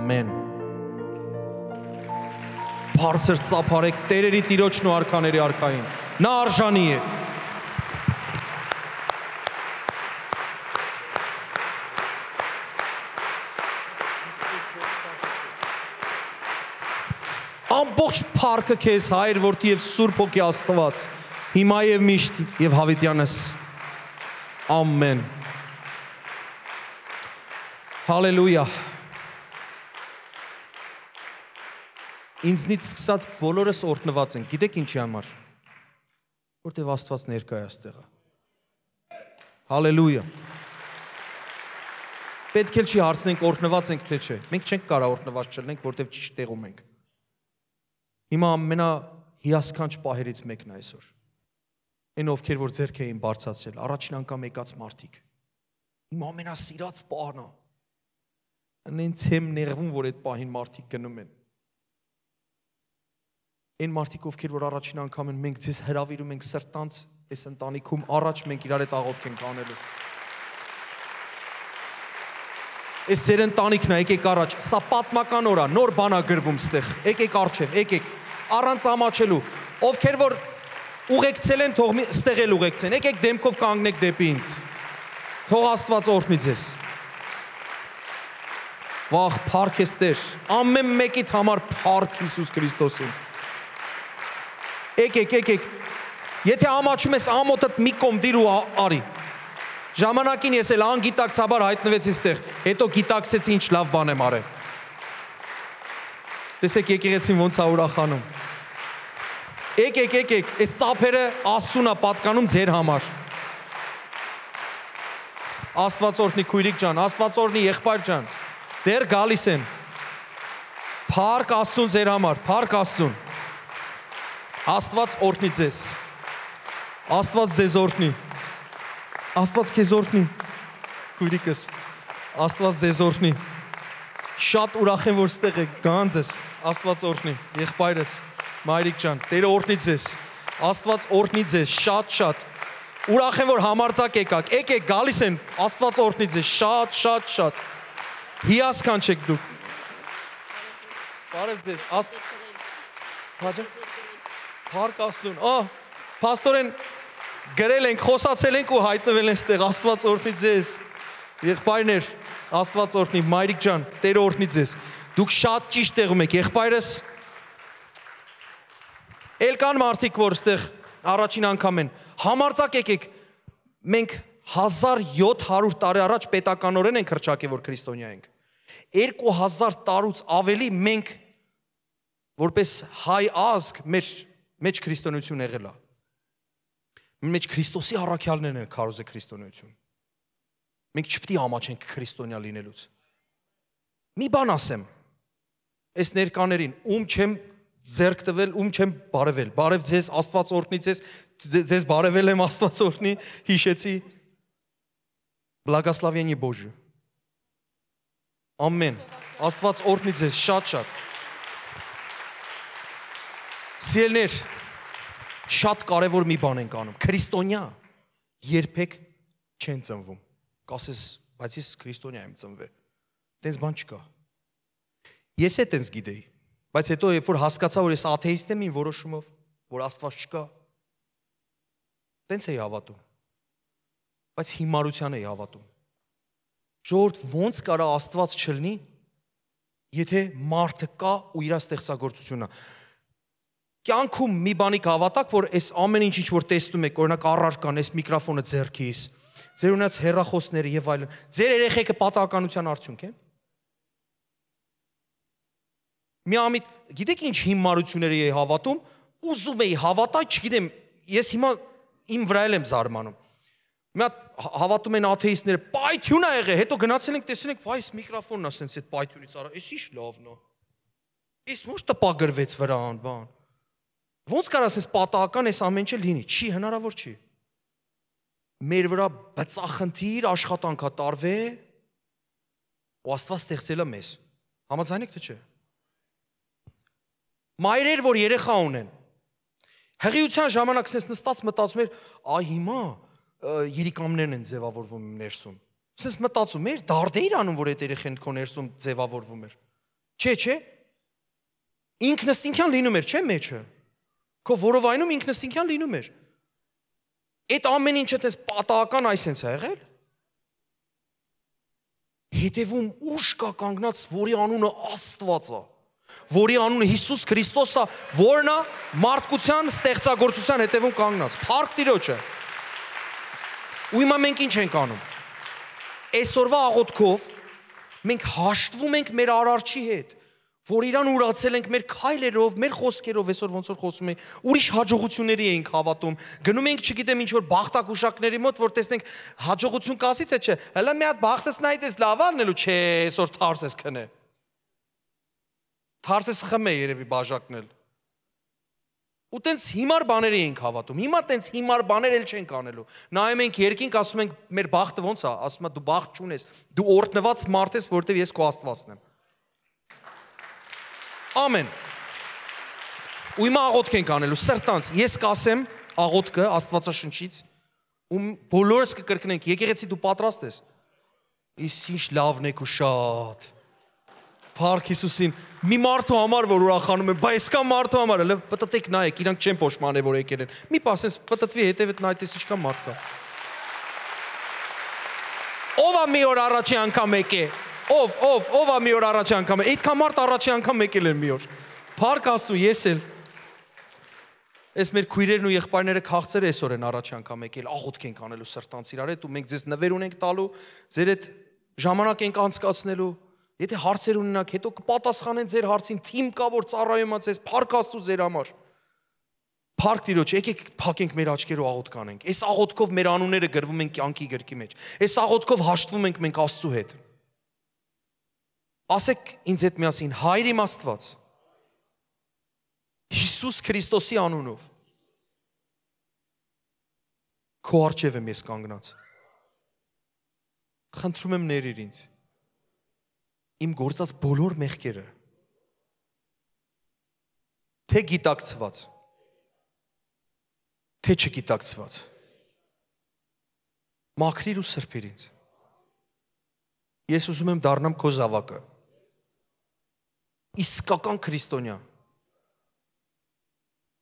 Ամեն Բարձր ծափարեք Տերերի Տիրոջն ու արքաների արքային Նա արժանի է ամբողջ փառքը քեզ հայր որդի եւ սուրբ ոգի աստված հիմա եւ միշտ եւ հավիտյանս ամեն հալելույա ինձնից սկսած բոլորս օրտնված են գիտեք ինչի համար որտեվ աստված ներկա է աստեղը հալելույա պետք է չի հարցնենք օրտնված ենք թե չէ մենք չենք կարող օրտնված չլինենք որտեվ ճիշտ տեղում ենք Հիմա ամենա հիասքանչ պահերից մեկն է այսօր։ Այն ովքեր որ ձերք էին բարձացել, առաջին անգամ եկած մարդիկ։ Իմ ամենասիրած պահն է։ Անենց եմ ներվում, որ այդ պահին մարդիկ գնում են։ Այն մարդիկ ովքեր որ առաջին անգամ են, մենք ձեզ հրավիրում ենք սրտանց այս ընտանիքում առաջ մենք իրար հետ աղոթք ենք անելու։ Այս ձեր ընտանիքն է, եկեք առաջ։ Սա պատմական օր է, նոր բան է գրվում ստեղ։ Եկեք արջև, եկեք առանց ամաչելու։ Ովքեր որ ուղեկցել են, թող ստեղ էլ ուղեկցեն։ Եկեք դեմքով կանգնեք դեպի ինձ։ Թող Աստված օրհնի ձեզ։ Վաղ փառք ես Տեր։ Ամեն մեկիդ համար փառք Հիսուս Քրիստոսին։ Եկեք, եկեք։ Եթե ամաչում ես ամոթդ մի կողմ դիր ու արի։ Ժամանակին ես էլ անգիտակցաբար հայտնվեցի ստեղ, հետո գիտակցեցի ինչ լավ բան եմ արել։ Տեսեք եկեղեցին ոնց է ուրախանում։ Եկեք, եկեք, այս ծափերը Աստծուն է պատկանում ձեր համար։ Աստված օրհնի քույրիկ ջան, Աստված օրհնի եղբայր ջան։ Դեր գալիս են։ Փառք Աստծուն ձեր համար, փառք Աստծուն։ Աստված օրհնի ձեզ։ Աստված ձեզ օրհնի։ Աստված քեզ օրհնի։ Քույրիկս, Աստված ձեզ օրհնի։ Շատ ուրախ եմ, որ ստեղ եք, գանձես։ Աստված օրհնի։ Եղբայրս, Մայրիկ ջան, Տերը օրհնի ձեզ։ Աստված օրհնի ձեզ շատ-շատ։ Ուրախ եմ, որ համարձակ եկաք։ Եկեք, գալիս են, Աստված օրհնի ձեզ շատ, շատ, շատ։ Հիասքան չեք դուք։ Բարև ձեզ։ Աստ Հաջա։ Փառք Աստծուն։ Օհ, Պաստորեն գրել ենք, խոսացել ենք ու հայտնվել են ստեղ Աստված օրհնի ձեզ։ Եղբայրներ, Աստված օրհնի, Մայրիկ ջան, Տերը օրհնի ձեզ։ Դուք շատ ճիշտ տեղում եք, եղբայրս։ Էլ կան մարդիկ, որ ստեղ առաջին անգամ են։ Համարձակ եկեք։ Մենք 1700 տարի առաջ պետականորեն ենք հրճակել, որ քրիստոնյա ենք։ 2000 տարուց ավելի մենք որպես հայ ազգ մեր մեջ քրիստոնեություն եղել է։ Մեջ Քրիստոսի առաքյալներն են քարոզե քրիստոնեություն։ Մենք չպետք է ամաչենք քրիստոնյա լինելուց։ Մի բան ասեմ։ Այս ներկաներին ում չեմ ձերկ տվել, ում չեմ բարևել։ Բարև ձեզ, Աստված օրհնի ձեզ, ձեզ բարևել եմ Աստված օրհնի, հիշեցի։ Благословение Божье։ Ամեն։ Աստված օրհնի ձեզ շատ-շատ։ Սիրելներ, շատ կարևոր մի բան ենք անում։ Քրիստոնյա երբեք չեն ծնվում։ Կասես, բայց ես քրիստոնյա եմ ծնվել։ Տենց բան չկա։ Ես է տենց գիտեի։ Բայց հետո երբ որ հասկացա, որ ես աթեիստ եմ ին որոշումով, որ Աստված չկա, տենց էի հավատում։ Բայց հիմարության էի հավատում։ Ժողովուրդ ո՞նց կարա Աստված չլինի, եթե մարդը կա ու իր ստեղծագործությունը։ Կյանքում մի բանի կհավատակ, որ այս ամեն ինչ ինչ որ տեսնում եք, օրինակ առարկան, այս միկրոֆոնը ձեռքիս, ձեր ունած հերախոսները եւ այլն, ձեր երեխեքը պատահականության արդյունք են։ Մի ամիտ, գիտեք ինչ հիմարությունների էի հավատում, ուզում էի հավատա, չգիտեմ, ես հիմա իմ վրա եմ զարմանում։ Մի հատ հավատում են աթեիստները, պայթյուն ա եղել, հետո գնացել ենք, տեսել ենք, վայ, այս միկրոֆոնն է սենց այդ պայթյունից արա, էս ի՞նչ լավն է։ Էս ոչ տպագրվեց վրան, բան։ Ոնց կարա ասես պատահական այս ամեն ինչը լինի։ Չի, հնարավոր չի։ Մեր վրա բծախնդիր աշխատանքա տարվե ու Աստված ստեղծել է մեզ։ Համաձայն եք թե չէ։ Մայրեր, որ երեխա ունեն։ Հղիության ժամանակ sense նստած մտածում էր, այ հիմա երիկամներն են ձևավորվում ներսում։ Sense մտածում էր, դարդ էիր անում, որ այդ երեխեն քո ներսում ձևավորվում էր։ Չէ, չէ։ Ինքնստինքյան լինում էր, չէ՞ մեջը։ Քո որովայնում ինքնստինքյան լինում էր։ Այդ ամեն ինչը տես պատահական այսենց է եղել։ Հետևում ուշ կա կանգնած, որի անունը Աստված է որի անունը Հիսուս Քրիստոս է, որն է մարդկության ստեղծագործության հետևում կանգնած։ Փառք Տիրոջը։ Ու հիմա մենք ինչ ենք անում։ Այսօրվա աղոթքով մենք հաշտվում ենք մեր արարչի հետ, որ իրան ուրացել ենք մեր քայլերով, մեր խոսքերով, այսօր ոնց որ խոսում ենք, ուրիշ հաջողությունների ենք հավատում։ Գնում ենք, չգիտեմ, ինչ որ բախտակուշակների մոտ, որ տեսնենք հաջողություն կասի թե չէ։ Հələ մի հատ բախտս նայդ էս լավ անելու չէ, այսօր թարս ես քնե։ Թարսես խմե երևի բաժակնել։ Ու տենց հիմար բաների ենք հավատում։ Հիմա տենց հիմար բաներ էլ չենք անելու։ Նայում ենք երկինք, ասում ենք մեր բախտը ո՞նց է, ասում է դու բախտ չունես։ Դու օրտնված մարդ ես, որովհետև ես քո Աստվածն եմ։ Ամեն։ Ու հիմա աղոթք ենք անելու սրտանց։ Ես կասեմ աղոթքը Աստվածաշնչից, ու բոլորս կկրկնենք, եկեղեցի դու պատրաստ ես։ Իս ինչ լավն եք ու շատ։ Փառք Հիսուսին։ Մի մարդու համար որ ուրախանում եմ, բայց կա մարդու համար, հələ պտտեք նայեք, իրանք չեն փոշմանե որ եկել են։ Մի պասես պտտվի հետևդ նայտես ինչքան մարդ կա։ Ո՞վ է մի օր առաջի անգամ եկե։ Ով, ով, ով է մի օր առաջի անգամ։ Այդքան մարդ առաջի անգամ եկել են մի օր։ Փառք Աստծո, ես էլ Այս մեր քույրերն ու եղբայրները քաղցեր այսօր են առաջի անգամ եկել, աղոթք ենք անելու սրտանց իրար հետ ու մենք ձեզ նվեր ունենք տալու, ձեր հետ ժամանակ ենք անցկացնելու Եթե հարցեր ունենաք, հետո կպատասխանեն ձեր հարցին, թիմ կա որ ծառայում է ձեզ, փառք Աստծո ձեր համար։ Փառք Տիրոջ, եկեք փակենք մեր աչքերը ու աղոթ կանենք։ Այս աղոթքով մեր անունները գրվում են կյանքի գրքի մեջ։ Այս աղոթքով հաշտվում ենք մենք Աստծո հետ։ Ասեք ինձ հետ միասին, Հայր իմ Աստված։ Հիսուս Քրիստոսի անունով։ Քո արջև եմ ես կանգնած։ Խնդրում եմ ներիր ինձ։ Իմ գործած բոլոր մեղքերը թե գիտակցված թե չգիտակցված մաքրիր ու սրբիր ինձ ես ուզում եմ դառնամ քո զավակը իսկական քրիստոնյա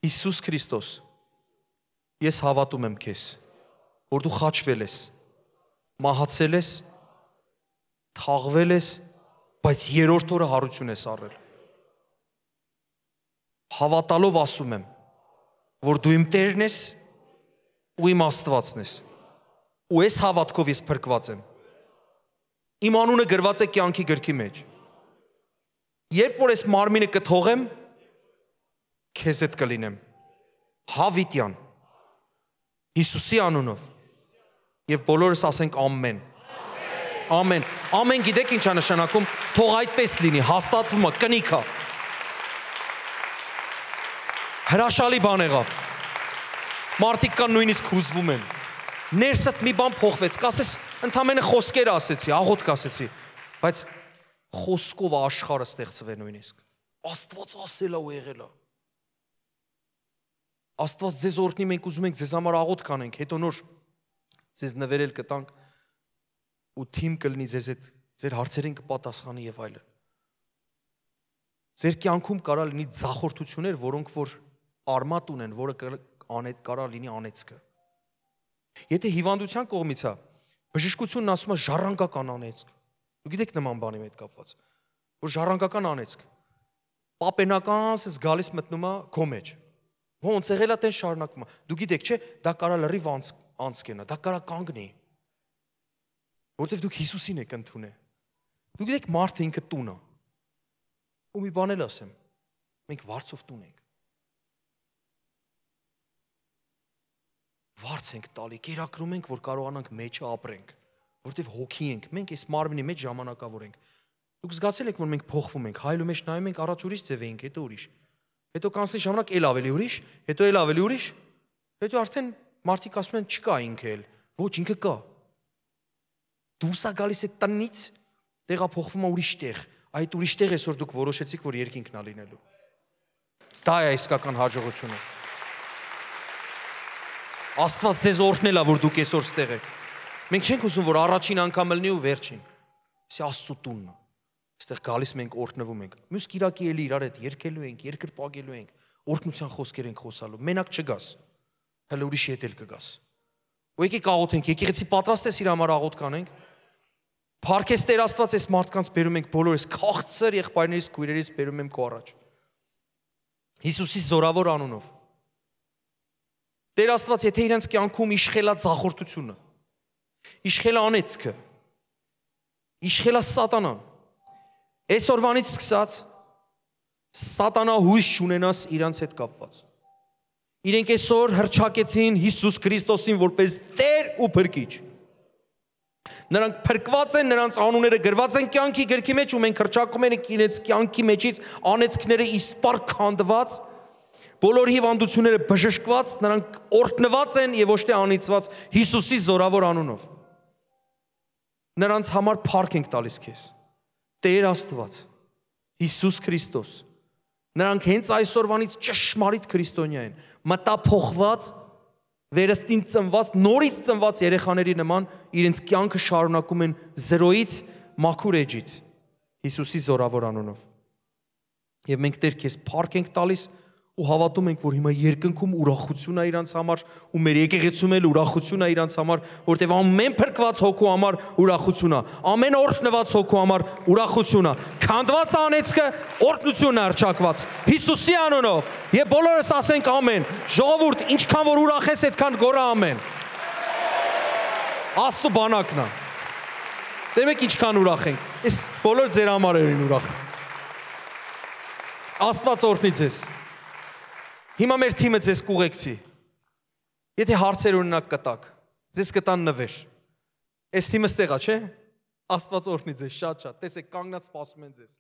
Հիսուս Քրիստոս ես հավատում եմ քեզ որ դու խաչվել ես մահացել ես թաղվել ես բայց երրորդ օրը հարություն ես առել հավատալով ասում եմ, որ դու իմ Տերն ես ու իմ Աստվածն ես։ Ու այս հավատքով ես փրկված եմ։ Իմ անունը գրված է կյանքի գրքի մեջ։ Երբ որ այս մարմինը կթողեմ, քեզ հետ կլինեմ։ Հավիտյան։ Հիսուսի անունով։ Եվ բոլորս ասենք ամեն։ Ամեն։ Ամեն գիտեք ինչա նշանակում, թող այդպես լինի, հաստատվում է, կնիքա։ Հրաշալի բան եղավ։ Մարդիկ կան նույնիսկ հուզվում են։ Ներսդ մի բան փոխվեց, կասես ընդամենը խոսքեր ասեցի, աղոթք ասեցի, բայց խոսքով աշխարհը ստեղծվե նույնիսկ։ Աստված ասելա ու եղելա։ Աստված ձեզ օրհնի, մենք ուզում ենք ձեզ համար աղոթք անենք, հետո նոր ձեզ նվերել կտանք ու թիմ կլինի ձեզ հետ, ձեր հարցերին կպատասխանի եւ այլն։ Ձեր կյանքում կարա լինի ձախորդություններ, որոնք որ արմատ ունեն, որը անետ կարա լինի անեծքը։ Եթե հիվանդության կողմից է, բժշկությունն ասում է ժառանգական անեծք։ Դու գիտեք նման բանի հետ կապված, որ ժառանգական անեծք պապենական ասես գալիս մտնում է քո մեջ։ Ոնց եղել է տեն շարունակվում Դու գիտեք, չէ, դա կարա լրիվ անց անցկենա, դա կարա կանգնի։ Որտեվ դուք Հիսուսին եք ընդունել։ Դու գիտեք, մարդը ինքը տուն է։ Ու մի բան էլ ասեմ։ Մենք վարձով տուն ենք։ վարձ ենք տալի, կերակրում ենք, որ կարողանանք մեջը ապրենք, որտեվ հոգի ենք, մենք այս մարմնի մեջ ժամանակավոր ենք։ Դուք զգացել եք, որ մենք փոխվում ենք, հայլու մեջ նայում ենք, առաջ ուրիշ ձև էինք, հետո ուրիշ։ Հետո կանցնի ժամանակ էլ ավելի ուրիշ, հետո էլ ավելի ուրիշ։ Հետո արդեն մարդիկ ասում են չկա ինքը էլ։ Ոչ, ինքը կա։ Դուրս է գալիս այդ տնից, տեղափոխվում է ուրիշ տեղ։ Այդ ուրիշ տեղ այսօր դուք որոշեցիք, որ երկինքն է լինելու։ Դա է իսկական հաջողությունը։ Աստված ձեզ օրհնել է, որ դուք այսօր ստեղ եք։ Մենք չենք ուզում, որ առաջին անգամը լինի ու վերջին։ Սա Աստծո տունն է։ Այստեղ գալիս մենք օրհնվում ենք։ Մյուս Կիրակի էլի իրար հետ երկելու ենք, երկրպագելու ենք, օրհնության խոսքեր ենք խոսալու։ Մենակ չգաս։ Հələ ուրիշի հետ էլ կգաս։ Ու եկեք աղոթենք, եկեղեցի պատրաստ ես իր համար աղոթ կանենք։ Փարքես Տեր Աստված այս մարդկանց բերում ենք բոլորս քաղցր եղբայրներից, քույրերից բերում եմ քո առաջ։ Հիսուսի զորավոր անունով Տեր Աստված, եթե իրենց կյանքում իշխելա ցախորտությունը, իշխելա անեծքը, իշխելա սատանան, այսօրվանից սկսած սատանա հույս չունենաս իրանց հետ կապված։ Իրենք այսօր հրճակեցին Հիսուս Քրիստոսին որպես Տեր ու Փրկիչ։ Նրանք փրկված են, նրանց անունները գրված են կյանքի գրքի մեջ ու մենք հրճակում ենք իրենց կյանքի մեջից անեծքները իսպար քանդված Բոլոր հիվանդությունները բժշկված, նրանք օրհնված են եւ ոչ թե անիծված Հիսուսի զորավոր անունով։ Նրանց համար փառք ենք տալիս քեզ։ Տեր Աստված, Հիսուս Քրիստոս։ Նրանք հենց այսօրվանից ճշմարիտ քրիստոնյա են, մտափոխված, վերստին ծնված, նորից ծնված երեխաների նման իրենց կյանքը շարունակում են զրոյից մաքուր էջից Հիսուսի զորավոր անունով։ Եւ մենք Տեր քեզ փառք ենք տալիս ու հավատում ենք, որ հիմա երկնքում ուրախություն է իրանց համար ու մեր եկեղեցում էլ ուրախություն է իրանց համար, որտեղ ամեն փրկված հոգու համար ուրախություն է, ամեն օրհնված հոգու համար ուրախություն է։ Քանդված անեծքը օրհնություն է արճակված Հիսուսի անունով։ Եվ բոլորս ասենք ամեն։ Ժողովուրդ, ինչքան որ ուրախ ես, այդքան գորա ամեն։ Աստծո բանակն է։ Դե մեկ ինչքան ուրախ ենք։ Այս բոլոր ձեր համարերին ուրախ։ Աստված օրհնի ձեզ։ Հիմա մեր թիմը ձեզ կուղեկցի։ Եթե հարցեր օրինակ կտակ, ձեզ կտան նվեր։ Այս թիմը ստեղա, չէ՞։ Աստված օրհնի ձեզ շատ-շատ։ Տեսեք, կանգնած սպասում են ձեզ։